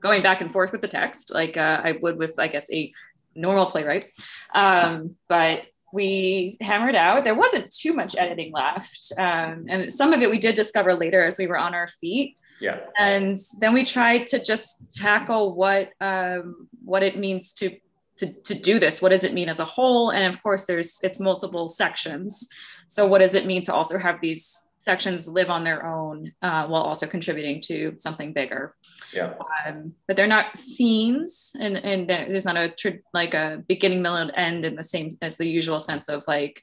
going back and forth with the text, like uh, I would with, I guess, a normal playwright. Um, but we hammered out. There wasn't too much editing left, um, and some of it we did discover later as we were on our feet. Yeah. And then we tried to just tackle what um, what it means to to, to do this what does it mean as a whole? And of course there's it's multiple sections. So what does it mean to also have these sections live on their own uh, while also contributing to something bigger? Yeah. Um, but they're not scenes and and there's not a tr- like a beginning middle and end in the same as the usual sense of like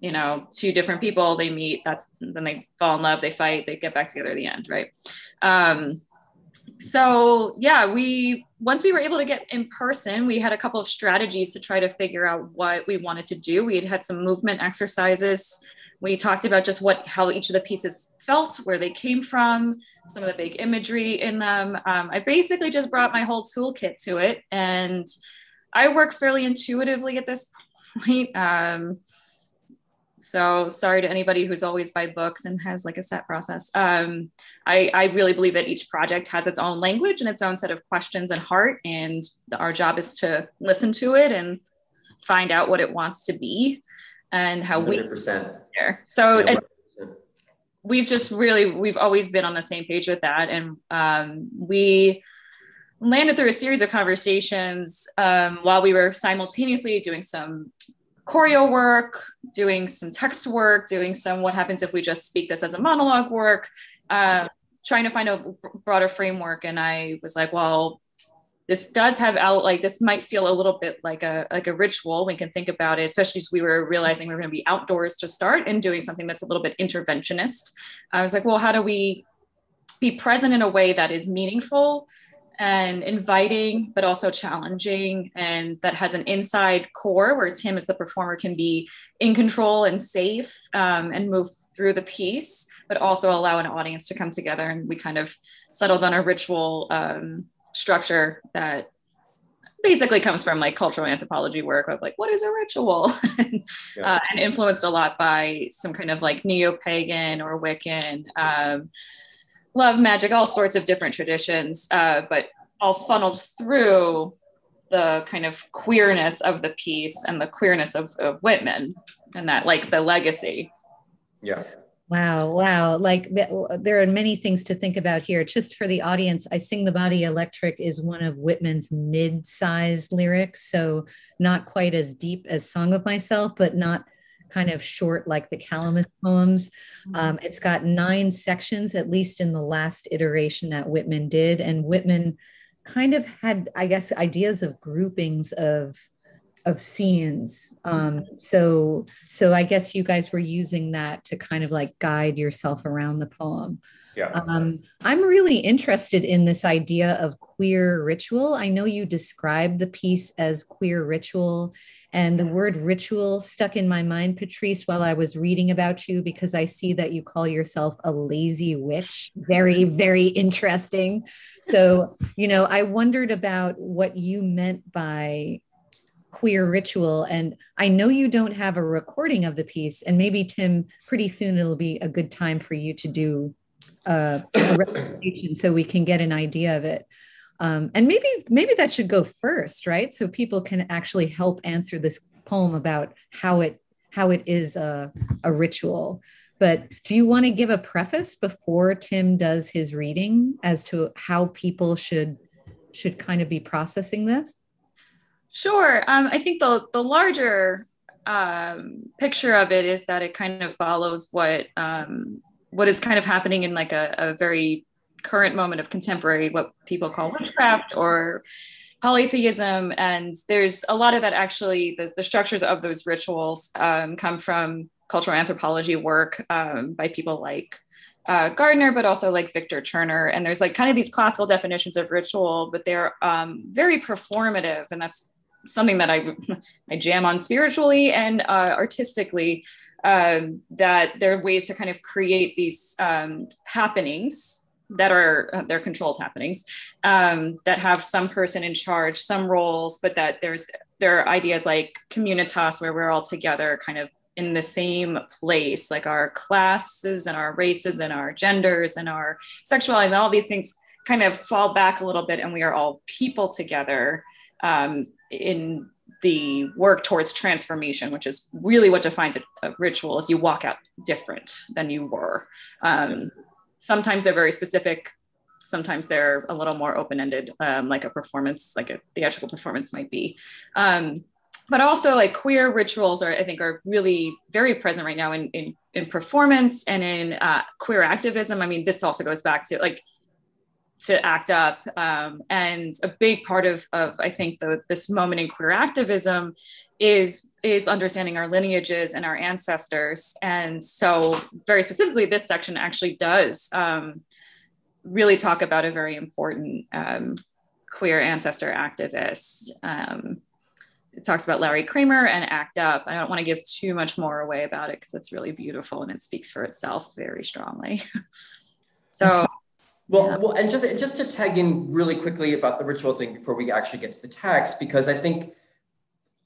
you know two different people they meet that's then they fall in love they fight they get back together at the end right? Um, so yeah we once we were able to get in person we had a couple of strategies to try to figure out what we wanted to do. We had had some movement exercises. We talked about just what how each of the pieces felt where they came from some of the big imagery in them. Um, i basically just brought my whole toolkit to it and i work fairly intuitively at this point. Um, so sorry to anybody who's always by books and has like a set process. Um, I, I really believe that each project has its own language and its own set of questions and heart. And our job is to listen to it and find out what it wants to be and how 100%. we there. So yeah, we've just really, we've always been on the same page with that. And um, we, landed through a series of conversations um, while we were simultaneously doing some choreo work, doing some text work, doing some what happens if we just speak this as a monologue work, uh, trying to find a broader framework. And I was like, well, this does have out like this might feel a little bit like a like a ritual. We can think about it, especially as we were realizing we were going to be outdoors to start and doing something that's a little bit interventionist. I was like, well, how do we be present in a way that is meaningful and inviting, but also challenging, and that has an inside core where Tim, as the performer, can be in control and safe um, and move through the piece, but also allow an audience to come together. And we kind of settled on a ritual um, structure that basically comes from like cultural anthropology work of like what is a ritual and, yeah. uh, and influenced a lot by some kind of like neo-pagan or wiccan um, love magic all sorts of different traditions uh, but all funneled through the kind of queerness of the piece and the queerness of, of whitman and that like the legacy yeah Wow, wow. Like there are many things to think about here. Just for the audience, I Sing the Body Electric is one of Whitman's mid sized lyrics. So not quite as deep as Song of Myself, but not kind of short like the Calamus poems. Mm-hmm. Um, it's got nine sections, at least in the last iteration that Whitman did. And Whitman kind of had, I guess, ideas of groupings of of scenes um so so i guess you guys were using that to kind of like guide yourself around the poem yeah. Um i'm really interested in this idea of queer ritual. I know you described the piece as queer ritual and the word ritual stuck in my mind patrice while i was reading about you because i see that you call yourself a lazy witch. Very very interesting. So you know i wondered about what you meant by queer ritual. And I know you don't have a recording of the piece, and maybe Tim, pretty soon it'll be a good time for you to do a so we can get an idea of it. Um, and maybe maybe that should go first, right? So people can actually help answer this poem about how it how it is a, a ritual. But do you want to give a preface before Tim does his reading as to how people should should kind of be processing this? Sure. Um, I think the the larger um, picture of it is that it kind of follows what um, what is kind of happening in like a, a, very current moment of contemporary what people call witchcraft or polytheism and there's a lot of that actually the, the structures of those rituals um, come from cultural anthropology work um, by people like uh, Gardner, but also like Victor Turner. And there's like kind of these classical definitions of ritual, but they're um, very performative. And that's something that I I jam on spiritually and uh, artistically. Um, that there are ways to kind of create these um, happenings that are uh, they're controlled happenings um, that have some person in charge, some roles, but that there's there are ideas like communitas where we're all together, kind of in the same place, like our classes and our races and our genders and our sexualities and all these things kind of fall back a little bit, and we are all people together um, in the work towards transformation, which is really what defines a, a ritual, is you walk out different than you were. Um, sometimes they're very specific. Sometimes they're a little more open-ended, um, like a performance, like a theatrical performance might be. Um, but also like queer rituals are, I think, are really very present right now in, in, in performance and in uh, queer activism. I mean, this also goes back to like to ACT UP. Um, and a big part of, of I think, the, this moment in queer activism is is understanding our lineages and our ancestors. And so, very specifically, this section actually does um, really talk about a very important um, queer ancestor activist. Um, it talks about Larry Kramer and ACT UP. I don't want to give too much more away about it because it's really beautiful and it speaks for itself very strongly. so, well, yeah. well, and just just to tag in really quickly about the ritual thing before we actually get to the text, because I think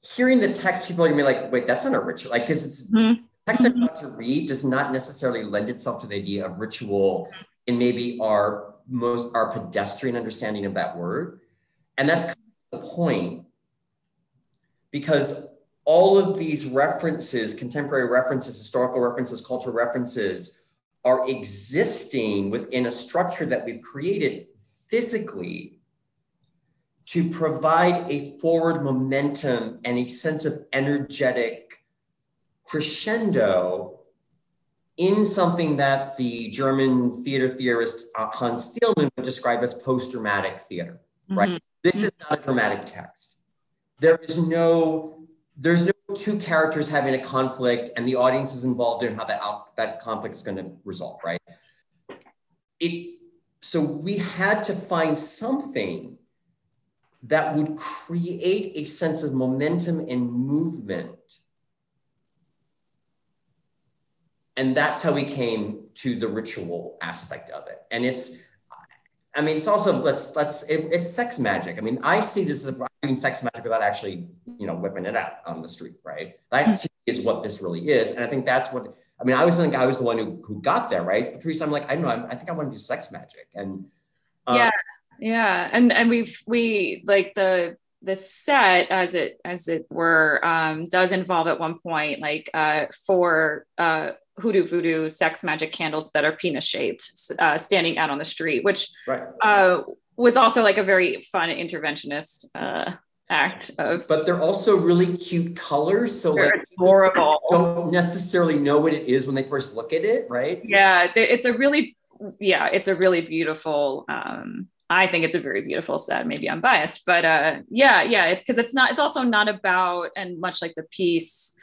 hearing the text, people are gonna be like, "Wait, that's not a ritual." Like, because it's mm-hmm. text I'm about to read does not necessarily lend itself to the idea of ritual in maybe our most our pedestrian understanding of that word, and that's kind of the point, because all of these references, contemporary references, historical references, cultural references are existing within a structure that we've created physically to provide a forward momentum and a sense of energetic crescendo in something that the German theater theorist uh, Hans-Thies Lehmann would describe as post dramatic theater, right? Mm-hmm. This is not a dramatic text. There is no, there's no two characters having a conflict and the audience is involved in how that, that conflict is going to resolve, right? It so we had to find something that would create a sense of momentum and movement. And that's how we came to the ritual aspect of it. And it's, I mean, it's also let's let's it, it's sex magic. I mean, I see this as doing sex magic without actually, you know, whipping it out on the street, right? That mm-hmm. is what this really is, and I think that's what. I mean, I was think I was the one who, who got there, right? Patrice, I'm like, I don't know, I, I think I want to do sex magic, and um, yeah, yeah, and and we've we like the the set as it as it were um, does involve at one point like uh, four uh, hoodoo voodoo sex magic candles that are penis shaped uh, standing out on the street which right. uh, was also like a very fun interventionist uh, act of but they're also really cute colors so like adorable don't necessarily know what it is when they first look at it right yeah it's a really yeah it's a really beautiful um I think it's a very beautiful set. Maybe I'm biased, but uh, yeah, yeah, it's because it's not. It's also not about, and much like the piece,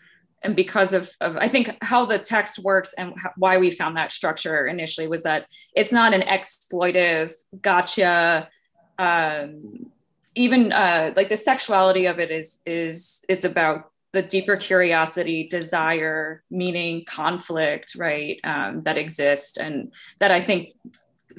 and because of, of I think how the text works and how, why we found that structure initially was that it's not an exploitive gotcha. Um, even uh, like the sexuality of it is is is about the deeper curiosity, desire, meaning, conflict, right, um, that exist, and that I think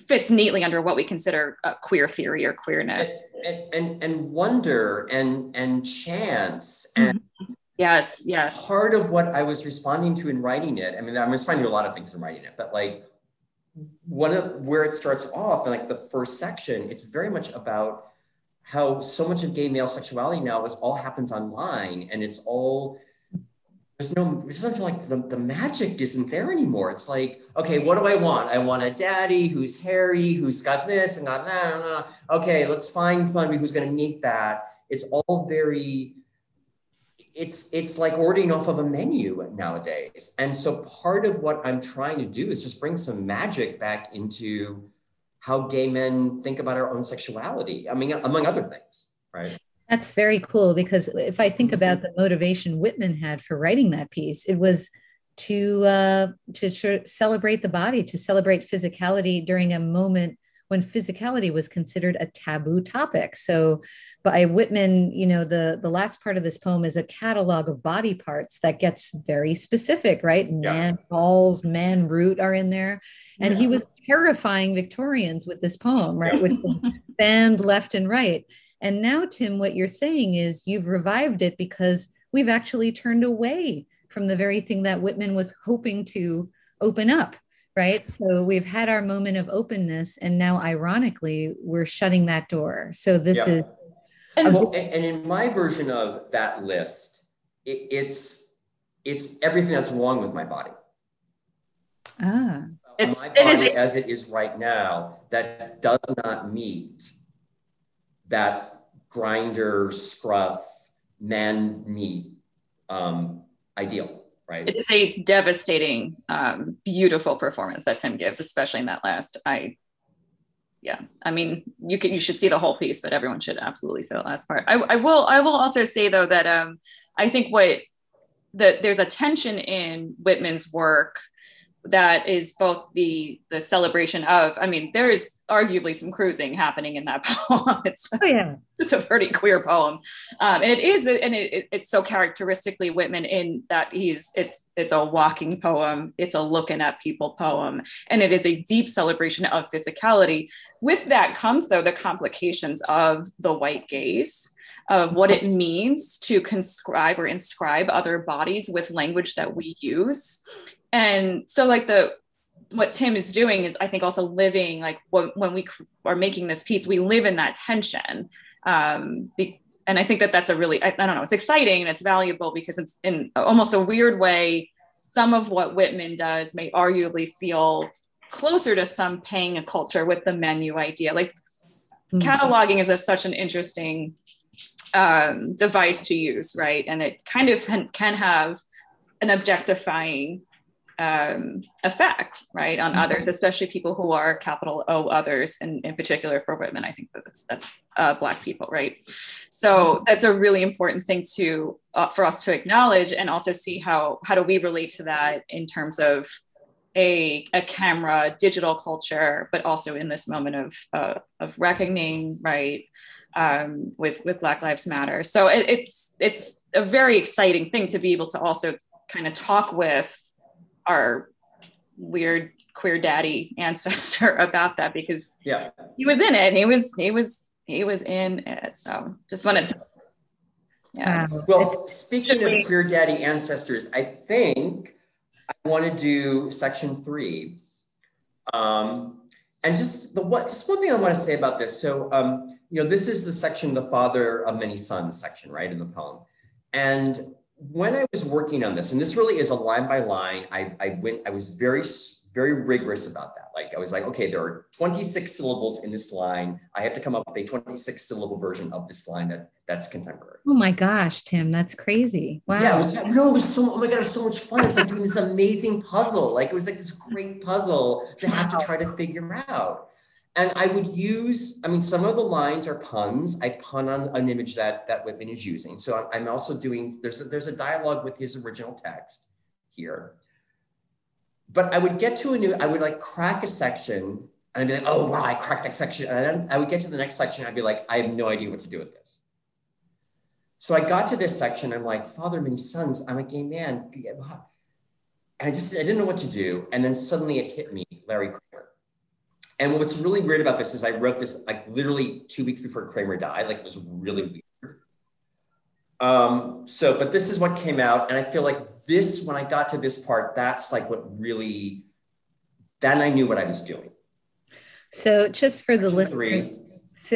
fits neatly under what we consider queer theory or queerness and, and, and wonder and and chance and mm-hmm. Yes yes part of what i was responding to in writing it i mean i'm responding to a lot of things in writing it but like one of where it starts off in like the first section it's very much about how so much of gay male sexuality now is all happens online and it's all there's no, it doesn't feel like the, the magic isn't there anymore. It's like, okay, what do I want? I want a daddy who's hairy, who's got this and got that. Uh, okay, let's find somebody who's going to meet that. It's all very, it's it's like ordering off of a menu nowadays. And so part of what I'm trying to do is just bring some magic back into how gay men think about our own sexuality. I mean, among other things, right? That's very cool because if I think about the motivation Whitman had for writing that piece, it was to uh, to celebrate the body, to celebrate physicality during a moment when physicality was considered a taboo topic. So, by Whitman, you know, the the last part of this poem is a catalog of body parts that gets very specific, right? Yeah. Man balls, man root are in there, and yeah. he was terrifying Victorians with this poem, right, which was banned left and right. And now, Tim, what you're saying is you've revived it because we've actually turned away from the very thing that Whitman was hoping to open up, right? So we've had our moment of openness, and now, ironically, we're shutting that door. So this yeah. is. And, well, and in my version of that list, it, it's it's everything that's wrong with my body. Ah, it's, my body it is, as it is right now that does not meet that Grindr, scruff, man meat um, ideal, right? It is a devastating, um, beautiful performance that Tim gives, especially in that last. I, yeah, I mean, you can you should see the whole piece, but everyone should absolutely see the last part. I, I will I will also say though that um, I think what that there's a tension in Whitman's work that is both the the celebration of i mean there is arguably some cruising happening in that poem. It's oh, yeah. it's a pretty queer poem. Um, and it is and it, it's so characteristically whitman in that he's it's it's a walking poem it's a looking at people poem and it is a deep celebration of physicality. With that comes though the complications of the white gaze of what it means to conscribe or inscribe other bodies with language that we use and so like the what tim is doing is i think also living like when, when we are making this piece we live in that tension. Um, be, and i think that that's a really I, I, don't know it's exciting and it's valuable because it's in almost a weird way some of what whitman does may arguably feel closer to some paying a culture with the menu idea. Like mm-hmm. cataloging is a, such an interesting um, device to use right? And it kind of can have an objectifying um, effect, right, on mm-hmm. others, especially people who are capital O others, and in particular for women, I think that that's that's uh, Black people, right? So mm-hmm. that's a really important thing to uh, for us to acknowledge, and also see how how do we relate to that in terms of a, a camera digital culture, but also in this moment of, uh, of reckoning, right, um, with, with Black Lives Matter. So it, it's, it's a very exciting thing to be able to also kind of talk with our weird queer daddy ancestor about that because yeah. he was in it. He was he was he was in it. So just wanted to yeah. Well speaking of queer daddy ancestors i think i want to do section three. Um and just the what just one thing i want to say about this. So um you know this is the section the father of many sons section right in the poem. And when I was working on this, and this really is a line by line, I, I went, I was very, very rigorous about that. Like I was like, okay, there are 26 syllables in this line. I have to come up with a 26 syllable version of this line that that's contemporary. Oh my gosh, Tim, that's crazy. Wow. Yeah, it was, no, it was so, oh my God, it was so much fun. It was like doing this amazing puzzle. Like it was like this great puzzle to have to try to figure out. And I would use, I mean, some of the lines are puns. I pun on an image that, that Whitman is using. So I'm also doing, there's a, there's a dialogue with his original text here. But I would get to a new, I would like crack a section and I'd be like, oh, wow, I cracked that section. And then I would get to the next section. I'd be like, I have no idea what to do with this. So I got to this section. I'm like, father, many sons. I'm a gay man. And I just, I didn't know what to do. And then suddenly it hit me, Larry and what's really weird about this is I wrote this like literally two weeks before Kramer died. Like it was really weird. Um, so, but this is what came out. And I feel like this, when I got to this part, that's like what really, then I knew what I was doing. So just for the listeners,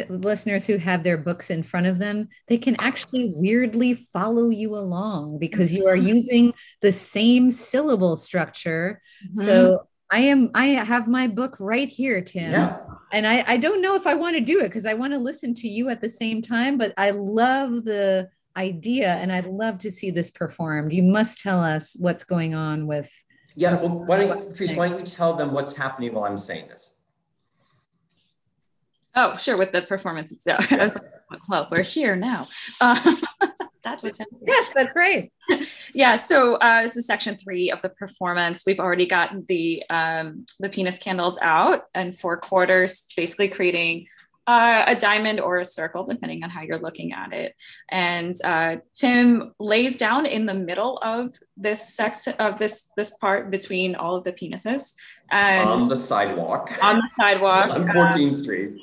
listeners who have their books in front of them, they can actually weirdly follow you along because you are using the same syllable structure. Mm-hmm. So I am I have my book right here, Tim. Yeah. And I, I don't know if I want to do it because I want to listen to you at the same time, but I love the idea and I'd love to see this performed. You must tell us what's going on with Yeah, well, why don't you, Patrice, why don't you tell them what's happening while I'm saying this? Oh, sure, with the performance itself. I was like, well, we're here now. Um, that's what's happening. Yes, that's right. yeah. So uh, this is section three of the performance. We've already gotten the um, the penis candles out and four quarters, basically creating uh, a diamond or a circle, depending on how you're looking at it. And uh, Tim lays down in the middle of this section of this this part between all of the penises. And on the sidewalk. On the sidewalk. on 14th Street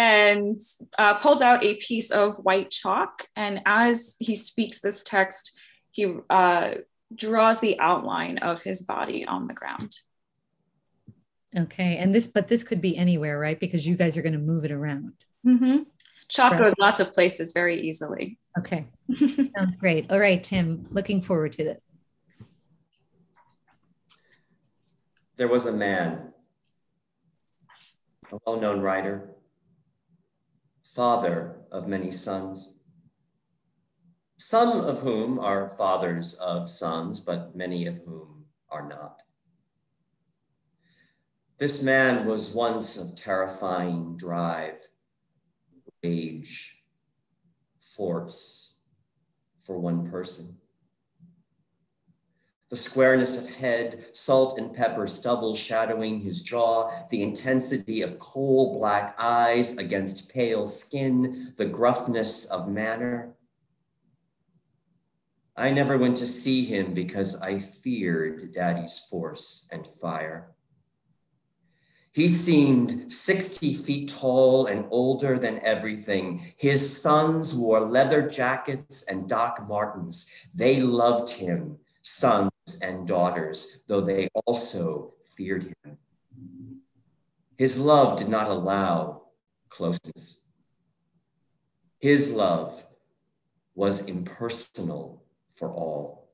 and uh, pulls out a piece of white chalk. And as he speaks this text, he uh, draws the outline of his body on the ground. Okay. And this, but this could be anywhere, right? Because you guys are going to move it around. Mm-hmm. Chalk right. goes lots of places very easily. Okay. Sounds great. All right, Tim, looking forward to this. There was a man, a well known writer, father of many sons, some of whom are fathers of sons, but many of whom are not. This man was once of terrifying drive, rage, force for one person the squareness of head, salt and pepper stubble shadowing his jaw, the intensity of coal black eyes against pale skin, the gruffness of manner. I never went to see him because I feared daddy's force and fire. He seemed 60 feet tall and older than everything. His sons wore leather jackets and Doc Martens. They loved him, sons and daughters, though they also feared him. His love did not allow closeness. His love was impersonal for all.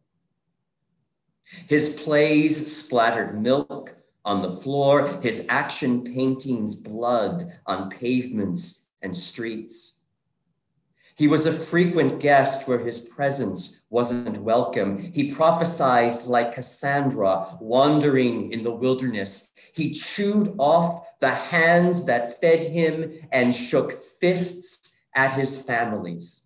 His plays splattered milk on the floor, his action paintings blood on pavements and streets. He was a frequent guest where his presence wasn't welcome. He prophesied like Cassandra, wandering in the wilderness. He chewed off the hands that fed him and shook fists at his families.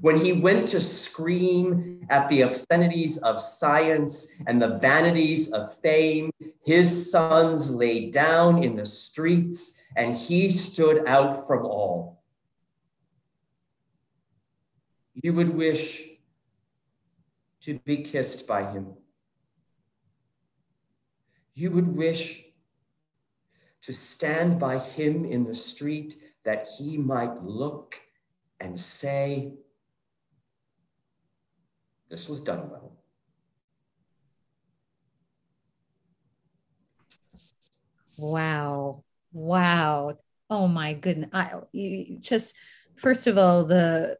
when he went to scream at the obscenities of science and the vanities of fame, his sons lay down in the streets and he stood out from all. You would wish to be kissed by him. You would wish to stand by him in the street that he might look and say, This was done well. Wow. Wow. Oh my goodness. I just first of all, the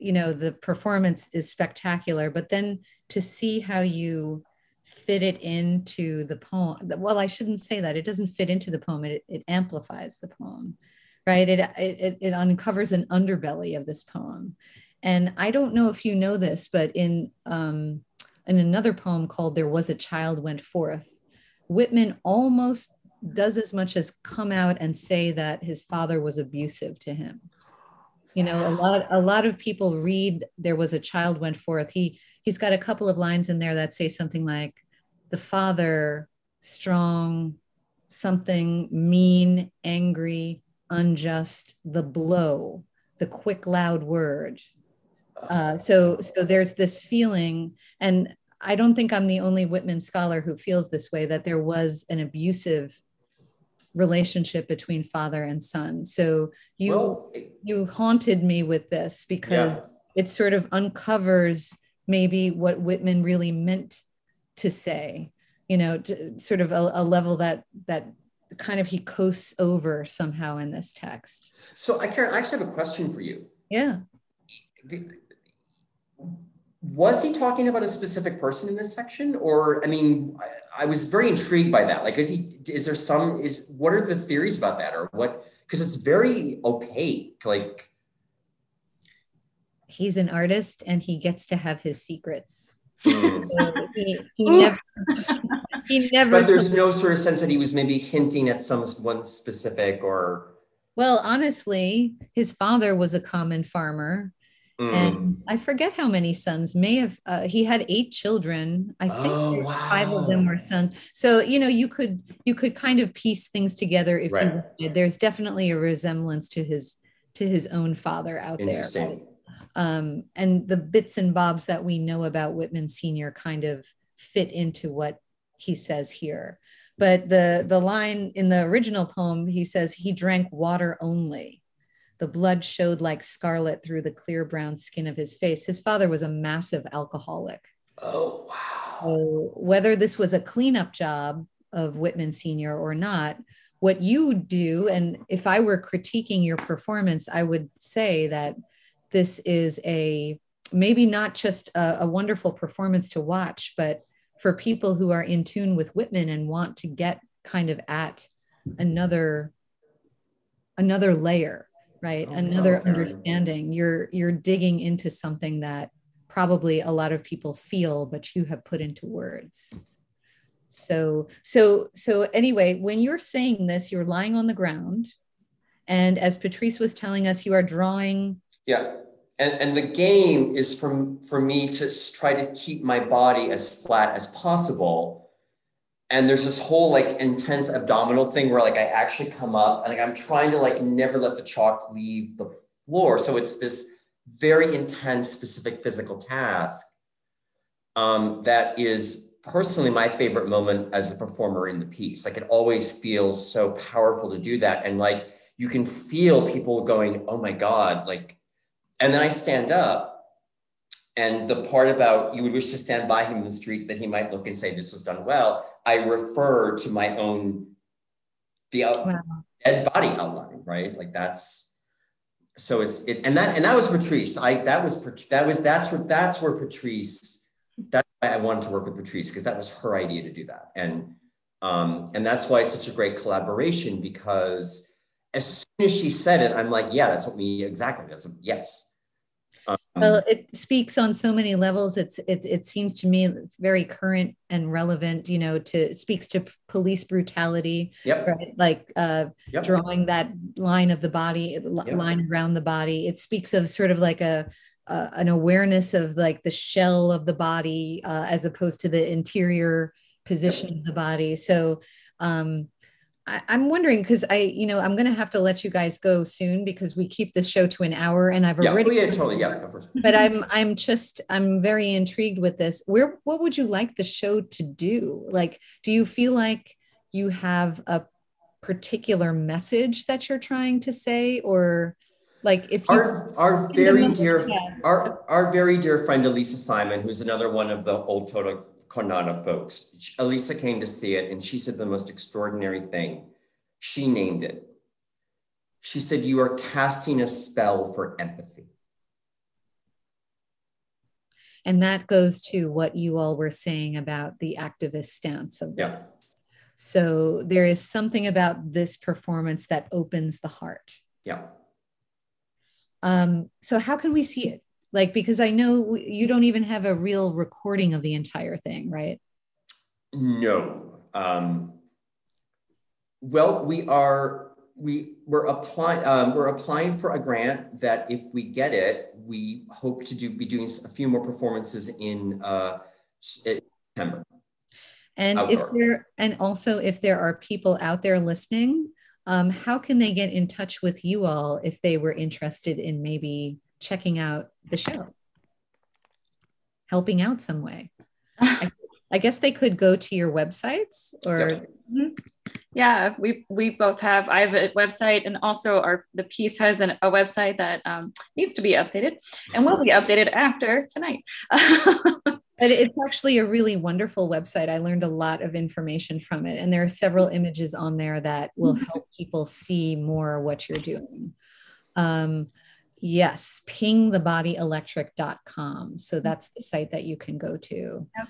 you know, the performance is spectacular, but then to see how you fit it into the poem. Well, I shouldn't say that. It doesn't fit into the poem. It, it amplifies the poem, right? It, it, it uncovers an underbelly of this poem. And I don't know if you know this, but in, um, in another poem called There Was a Child Went Forth, Whitman almost does as much as come out and say that his father was abusive to him. You know, a lot a lot of people read there was a child went forth. He he's got a couple of lines in there that say something like the father strong something mean angry unjust the blow the quick loud word uh, so so there's this feeling and i don't think i'm the only whitman scholar who feels this way that there was an abusive relationship between father and son so you well, you haunted me with this because yeah. it sort of uncovers maybe what Whitman really meant to say, you know, to, sort of a, a level that that kind of he coasts over somehow in this text. So I Karen, I actually have a question for you. Yeah. Was he talking about a specific person in this section? Or I mean, I, was very intrigued by that. Like, is he is there some is what are the theories about that? Or what because it's very opaque. Like he's an artist and he gets to have his secrets. Hmm. so he, he never he never But there's no sort of sense that he was maybe hinting at some one specific or well, honestly, his father was a common farmer. Mm. And I forget how many sons may have uh, he had eight children. I think oh, wow. five of them were sons. So, you know, you could you could kind of piece things together if right. you did. There's definitely a resemblance to his to his own father out there. Right? Um, and the bits and bobs that we know about Whitman Sr. kind of fit into what he says here. But the, the line in the original poem, he says, he drank water only. The blood showed like scarlet through the clear brown skin of his face. His father was a massive alcoholic. Oh, wow. So whether this was a cleanup job of Whitman Sr. or not, what you do, and if I were critiquing your performance, I would say that this is a maybe not just a, a, wonderful performance to watch, but for people who are in tune with Whitman and want to get kind of at another another layer, right? Oh, another okay. understanding. You're you're digging into something that probably a lot of people feel, but you have put into words. So so so anyway, when you're saying this, you're lying on the ground. And as Patrice was telling us, you are drawing yeah. And, and the game is from for me to try to keep my body as flat as possible. And there's this whole like intense abdominal thing where like I actually come up and like I'm trying to like never let the chalk leave the floor. So it's this very intense, specific physical task um, that is personally my favorite moment as a performer in the piece. Like it always feels so powerful to do that. And like you can feel people going, oh my God, like and then I stand up, and the part about you would wish to stand by him in the street that he might look and say, This was done well, I refer to my own, the out, wow. dead body outline, right? Like that's, so it's, it, and that, and that was Patrice. I, that was, that was, that's where, that's where Patrice, that's why I wanted to work with Patrice because that was her idea to do that. And, um, and that's why it's such a great collaboration because as soon as she said it, I'm like, yeah, that's what we exactly. That's what, yes. Um, well, it speaks on so many levels. It's it it seems to me very current and relevant. You know, to speaks to police brutality. Yep. Right, like uh, yep. drawing that line of the body, yep. line around the body. It speaks of sort of like a uh, an awareness of like the shell of the body uh, as opposed to the interior position of the body. So um, I, am wondering because I, you know, I'm going to have to let you guys go soon because we keep this show to an hour, and I've yeah, oh, already. Yeah, totally. Yeah, But I'm, I'm just, I'm very intrigued with this. Where, what would you like the show to do? Like, do you feel like you have a particular message that you're trying to say, or like if you our our very dear our our very dear friend Elisa Simon, who's another one of the old Todo Con Nada folks, Elisa came to see it and she said the most extraordinary thing. She named it. She said, "You are casting a spell for empathy." And that goes to what you all were saying about the activist stance of yeah. This. So there is something about this performance that opens the heart. Yeah. Um, so how can we see it? Like, because I know you don't even have a real recording of the entire thing, right? No. Um, well, we are we we're applying um, we're applying for a grant that if we get it, we hope to do be doing a few more performances in uh, September. And Outdoor. if there and also if there are people out there listening um, how can they get in touch with you all if they were interested in maybe checking out the show helping out some way I, I, guess they could go to your websites or mm-hmm. yeah we we both have i have a website and also our the piece has an, a website that um, needs to be updated and will be updated after tonight But it's actually a really wonderful website. I learned a lot of information from it. And there are several images on there that will mm-hmm. help people see more what you're doing. Um, yes, pingthebodyelectric.com. So mm-hmm. that's the site that you can go to. Yep.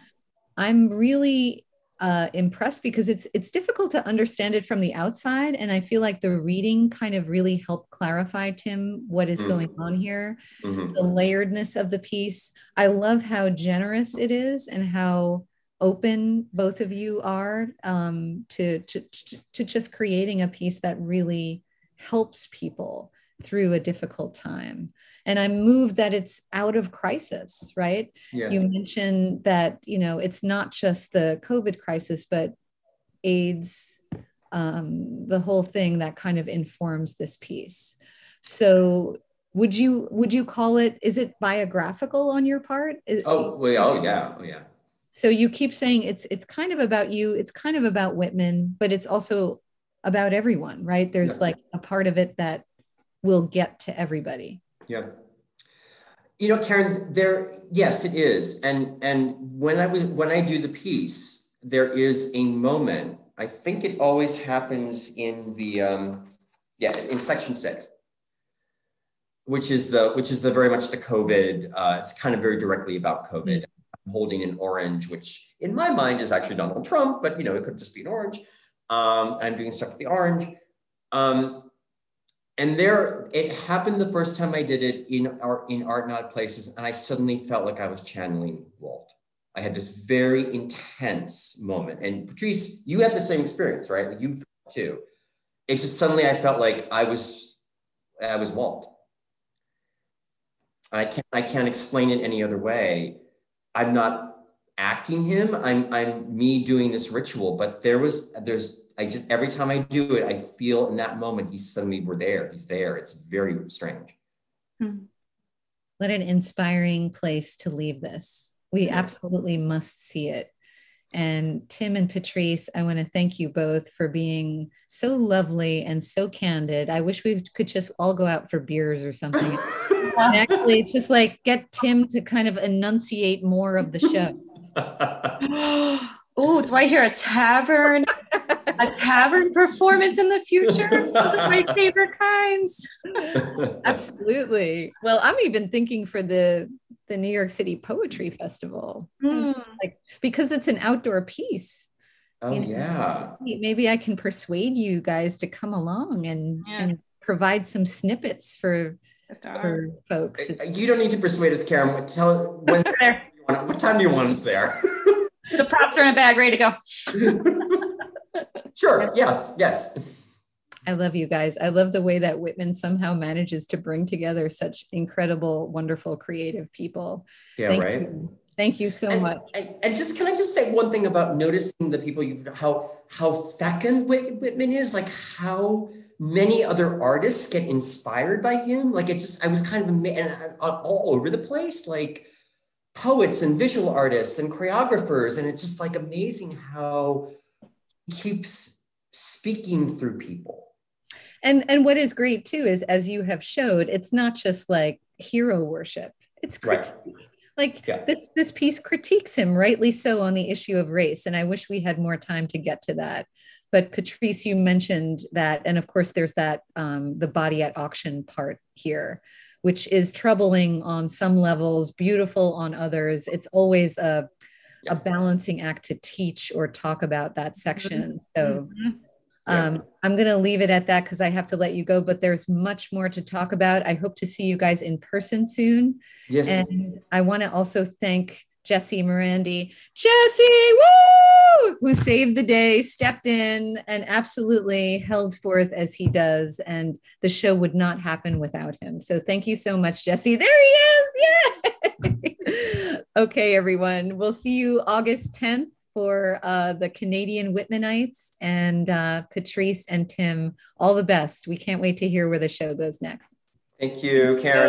I'm really uh, impressed because it's it's difficult to understand it from the outside, and I feel like the reading kind of really helped clarify, Tim, what is mm-hmm. going on here, mm-hmm. the layeredness of the piece. I love how generous it is and how open both of you are um, to, to to just creating a piece that really helps people through a difficult time. And i'm moved that it's out of crisis right? Yeah. you mentioned that you know it's not just the covid crisis but aids um, the whole thing that kind of informs this piece. So would you would you call it is it biographical on your part? Oh well, oh yeah oh yeah. So you keep saying it's it's kind of about you it's kind of about whitman but it's also about everyone right? There's yeah. like a part of it that will get to everybody yeah. You know, Karen, there, yes, it is. And and when I was when I do the piece, there is a moment. I think it always happens in the um, yeah, in section six, which is the which is the very much the COVID. Uh, it's kind of very directly about COVID. I'm holding an orange, which in my mind is actually Donald Trump, but you know, it could just be an orange. Um, I'm doing stuff with the orange. Um, and there it happened the first time I did it in our in Art in Odd Places, and I suddenly felt like I was channeling Walt. I had this very intense moment. And Patrice, you had the same experience, right? You too. It just suddenly I felt like I was I was Walt. I can't I can't explain it any other way. I'm not acting him. I'm I'm me doing this ritual, but there was there's I just every time I do it, I feel in that moment he's suddenly we're there. He's there. It's very strange. Hmm. What an inspiring place to leave this. We yes. absolutely must see it. And Tim and Patrice, I want to thank you both for being so lovely and so candid. I wish we could just all go out for beers or something. actually, just like get Tim to kind of enunciate more of the show. oh, do I hear a tavern? a tavern performance in the future? Those are my favorite kinds. Absolutely. Well, I'm even thinking for the the New York City Poetry Festival, mm. like because it's an outdoor piece. Oh you know, yeah. Maybe I can persuade you guys to come along and yeah. and provide some snippets for for folks. You don't need to persuade us, Karen. Tell when. what time do you want us there? The props are in a bag, ready to go. sure. Yes. Yes. I love you guys. I love the way that Whitman somehow manages to bring together such incredible, wonderful, creative people. Yeah, Thank right. You. Thank you so and, much. And, and, just can I just say one thing about noticing the people you how how fecund Whitman is, like how many other artists get inspired by him. Like it's just I was kind of amazed, uh, all over the place, like poets and visual artists and choreographers, and it's just like amazing how he keeps speaking through people. And and what is great too is as you have showed, it's not just like hero worship. It's critique. Right. Like yeah. this this piece critiques him rightly so on the issue of race and I wish we had more time to get to that. But Patrice, you mentioned that, and of course, there's that um, the body at auction part here, which is troubling on some levels, beautiful on others. It's always a yeah. a balancing act to teach or talk about that section. Mm-hmm. So. Mm-hmm. Um, I'm going to leave it at that because I have to let you go, but there's much more to talk about. I hope to see you guys in person soon. Yes. And I want to also thank Jesse Morandi. Jesse, woo! Who saved the day, stepped in, and absolutely held forth as he does. And the show would not happen without him. So thank you so much, Jesse. There he is. Yeah. okay, everyone. We'll see you August 10th for uh, the Canadian Whitmanites and uh, Patrice and Tim. All the best. We can't wait to hear where the show goes next. Thank you, Karen.